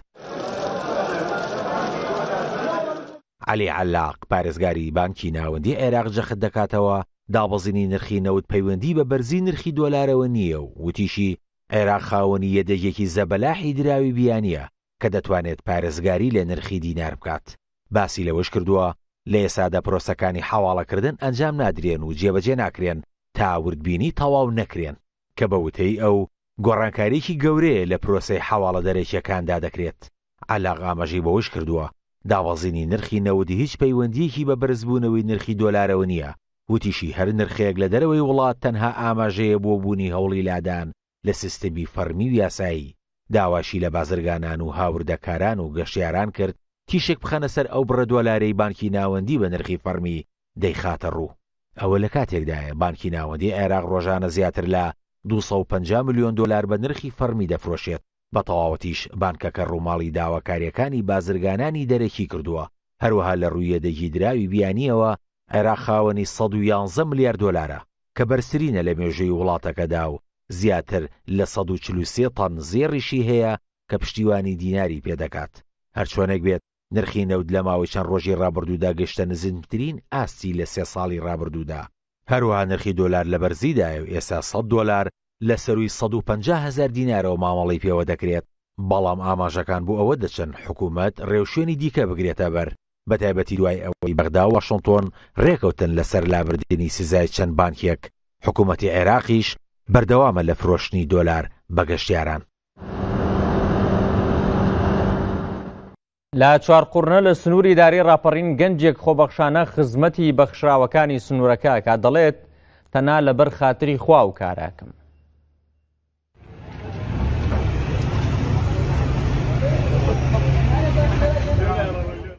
عەلی عەللاق، پارێزگاری بانکی ناوەندی عێراق جەخت دەکاتەوە، دابەزینی نرخی نەوت پەیوەندی بە بەرزی نرخی دۆلارەوە نییە و وتیشی، عێراق خاوەنی یەدەگێکی زەبەلاحی دراوی بیانییە کە دەتوانێت پارێزگاری لە نرخی دینار بکات. باسی لەوەشکردووە، لە ئێستادا پرۆسەکانی حەواڵەکردن ئەنجام نادرێن و جێبەجێ ناکرێن تا وردبینی تەواو نەکرێن، کە بە وتەی ئەو، گۆڕانکارییەکی گەورەیە لە پرۆسەی حەواڵە دەرەکییەکاندا دەکرێت. عەلاق ئاماژەی بەوەشکردووە، دابەزینی نرخی نەوت هیچ پەیوەندییەکی بە بەرزبوونەوەی نرخی دۆلارەوە نییە، وتیشی هەر نرخێک لە دەرەوەی وڵات تەنها ئاماژەیە بۆ بوونی هەوڵی لادان لە سیستمی فەڕمی و یاسایی، داواشی لە بازرگانان و هاوردەکاران و گەشتیاران کرد تیشک بخەنە سەر ئەو بڕە دۆلارەی بانکی ناوەندی بە نرخی فەڕمی دەیخاتە ڕوو. ئەوە لە کاتێکدایە بانکی ناوەندی عێراق ڕۆژانە زیاتر لە دوو سەد و پەنجا ملیۆن دۆلار بە نرخی فەڕمی دەفرۆشێت بە تەواوەتیش بانکەکە ڕووماڵی داواکارییەکانی بازرگانانی دەرەکی کردووە، هەروەها لە ڕووی یەدەگی دراوی بیانییەوە عێراق خاوەنی سەد و یانزە ملیار دۆلارە، کە بەرزترینە لە مێژووی وڵاتەکەدا و زیاتر لە سەد و چل و سێ تەن زێڕیشی هەیە کە پشتیوانی دیناری پێدەکات، هەرچۆنێک بێت، نرخی نەوت لە ماوەی چەند ڕۆژی ڕابردوودا گەشتە نزمترین ئاستی لە سێ ساڵی ڕابردوودا، هەروەها نرخی دۆلار لە بەرزیدایە و ئێستا سەد دۆلار لە سەرووی سەد و پەنجا هەزار دینارەوە مامەڵەی پێوە دەکرێت، بەڵام ئاماژەکان بۆ ئەوە دەچن حکومەت ڕێوشوێنی دیکە بگرێتە بەر، بەتایبەتی دوای ئەوەی بەغدا و واشنتۆن ڕێکەوتن لەسەر لابردنی سزای چەند بانکێک، حکومەتی عێراقیش بەردەوامە لە فرۆشتنی دۆلار بە گەشتیاران. لە چوارقورنە لە سنووری داری راپەڕین گەنجێک خۆبەخشانە خزمەتی بەخشراوەکانی سنوورەکەکە دەڵێت تەنا لەبەر خاتری خوا و کاراکەم.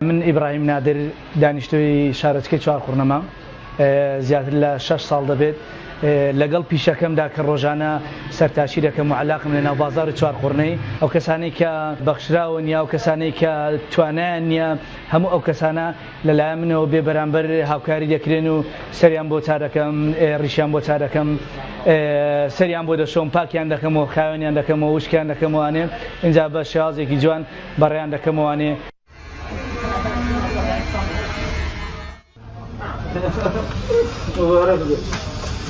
من ئیبراهیم نادر دانیشتووی شارۆچکەی چوارقوڕنەمە زیاتر لە شەش ساڵ دەبێت لەگەڵ پیشەکەمدا کە ڕۆژانە سەرتاشی دەکەم و علاقم لە ناوبازاری چوارقڕنەی ئەو کەسانی کە بەخشراون یا و کەسانی کە توانایان نییە هەموو ئەو کەسانە لە لایەن منەوە بێ بەرامبەر هاوکاری دەکرێن و سەریان بۆ تا دەکەم ڕیشیان بۆ تا دەکەم سەریان بۆ دەشۆم پاکیان دەکەمەوە خاوێنیان دەکەمەوە وشکیان دەکەمەوانێ اینجا بە شێوازێکی جوان بەڕێیان دەکەمەوانێ مبارک بێت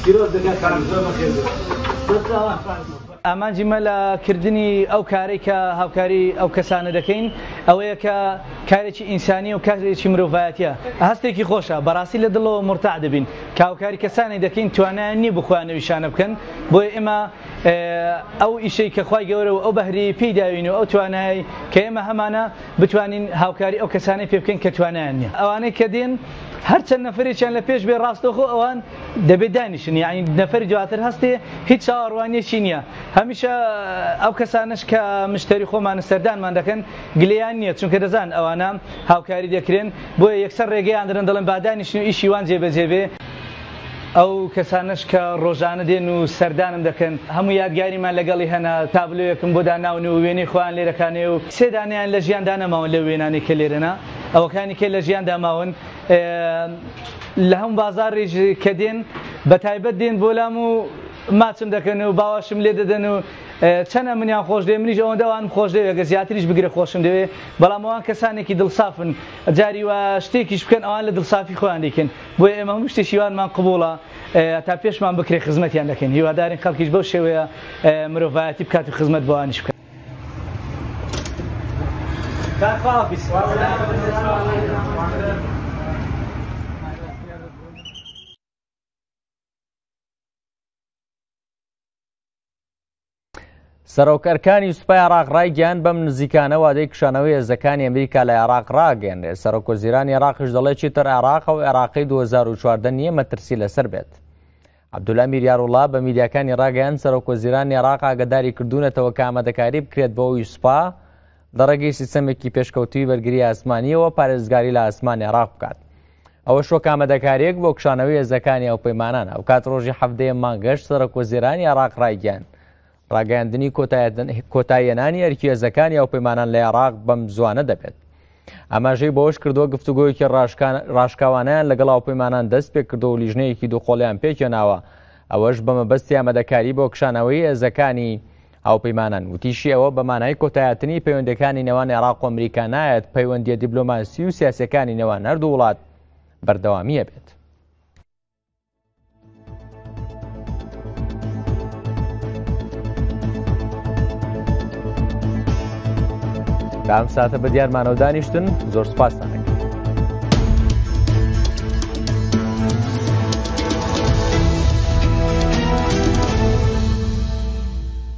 پیرۆز دەکەن کارم زۆر بەخێر بێت ئامانجی مە لە کردنی ئەو کارەی کە هاوکاری ئەو کەسانە دەکەین ئەوەیە کە کارێکی ئینسانیە و کارێکی مرۆڤایەتیە هەستێکی خۆشە بەڕاستی لە دڵەوە مرتاع دەبین کە هاوکاری کەسانی دەکەین توانایان نییە بخۆیان نەویشانە بکەن بۆیە ئێمە ئەو ئیشەی کە خوای گەورە و ئەو بەهری پێی داوین و ئەو توانایی کە ئێمە هەمانە بتوانین هاوکاری ئەو کەسانەی پێ بکەین کە توانایان نییە ئەوانەی کە دێن هەرچەند نەفرێکیان لە پێش بێ ڕاستەخۆ ئەوان دەبێ دانیشن یعنی نەفەری دواتر هەستێ هیچ چاوەڕوانیەکی نییە هەمیشە ئەو کەسانش کە مشتری خۆمانە سەردانمان دەکەن گلیان نییە چونکە دەزان ئەوانە هاوکاری دەکرێن بۆیە یەکسەر ڕێگەیان دەرن دەڵێن بادانیشن و ئیشی وان جێبەجێبێ ئەو کەسانش کە ڕۆژانە دێن و سەردانم دەکەن هەموو یادگاریمان لەگەڵی هەنا تابلۆیەکم بۆ داناون و وێنەی خۆیان لێرەکانێ و سێدانیان لە ژیاندا نەماون لە وێنانی کە لێرەنا ئەوەکانی کە لە ژیاندا ماون لە هەم بازاریش کە دێن بە تایبەت دێن بۆ لام و ماچم دەکەن و باواشم لێ دەدەن و چەنە منیان خۆش دێ منیش ئەوەندە وان خۆش دەوێت گە زیاتریش بگرە خۆشم دەوێت بەڵام ئەوان کەسانێکی دڵسافن جاری وە شتێکیش بکەن ئەوان لە دڵسافی خۆیان دەکەن بۆ ئێمە هەموو شتێکیوانمان قبوڵە تا پێشمان بکرێ خزمەتیان دەکەن هیوادارین خەڵکیش بەو شێوەیە مرۆڤایەتی بکات و خزمەت بۆوانیش بکەن سەرۆکەرکانی سوپای عراق ڕایگەیان بەم نزیکانە وادەی کشانەوەی هێزەکانی ئەمریکا لە عێراق ڕاگەێنێ سەرۆکۆزیرانی عراقش دەڵێکی تر عێراق و عێراقی 2014 نییە مەترسی لەسەر بێت عەبدولا میریاروڵا بە میدیاکانی ڕاگەیان سەرۆکوەزیرانی عێراق ئاگداری کردوونەتەوە کە ئامادەکاری بکرێت بەوەی سوپا لە ڕێگەی سیستەمێکی پێشکەوتوی بەرگری ئاسمانیەوە پارێزگاری لە ئاسمانی عێراق بکات ئەوە شوە کامەدەکاریەک بۆ کشانەوەی هێزەکانی ئەو پەیمانانە ئەو کات ڕۆژی حەفتەیە مانگەشت سەرۆکوەزیرانی عێراق ڕایگەیان ڕاگەیاندنی کۆتاییهێنانی ئەرکی هێزەکانی هاوپەیمانان لە عێراق بەم زوانە دەبێت. ئاماژەی بەوەش کردووە گفتوگۆیەکی ڕاشکاوانیان لەگەڵ هاوپەیمانان دەست پێ کردو و لیژنەیەکی دووقۆڵیان پێکێناوە ئەوەش بە مەبەستی ئامادەکاری بۆ کشانەوەی هێزەکانی هاوپەیمانان وتیشی ئەوە بە مانای کۆتایەتنی پەیوەندەکانی نێوان عێراق و ئەمریکا نایەت پەیوەندیە دیبلۆماسی و سیاسەکانی نێوان هەردوو وڵات بەردەوامیە بێت. لام ساتە بە دیارمانەوە دانیشتن زۆر سپاستان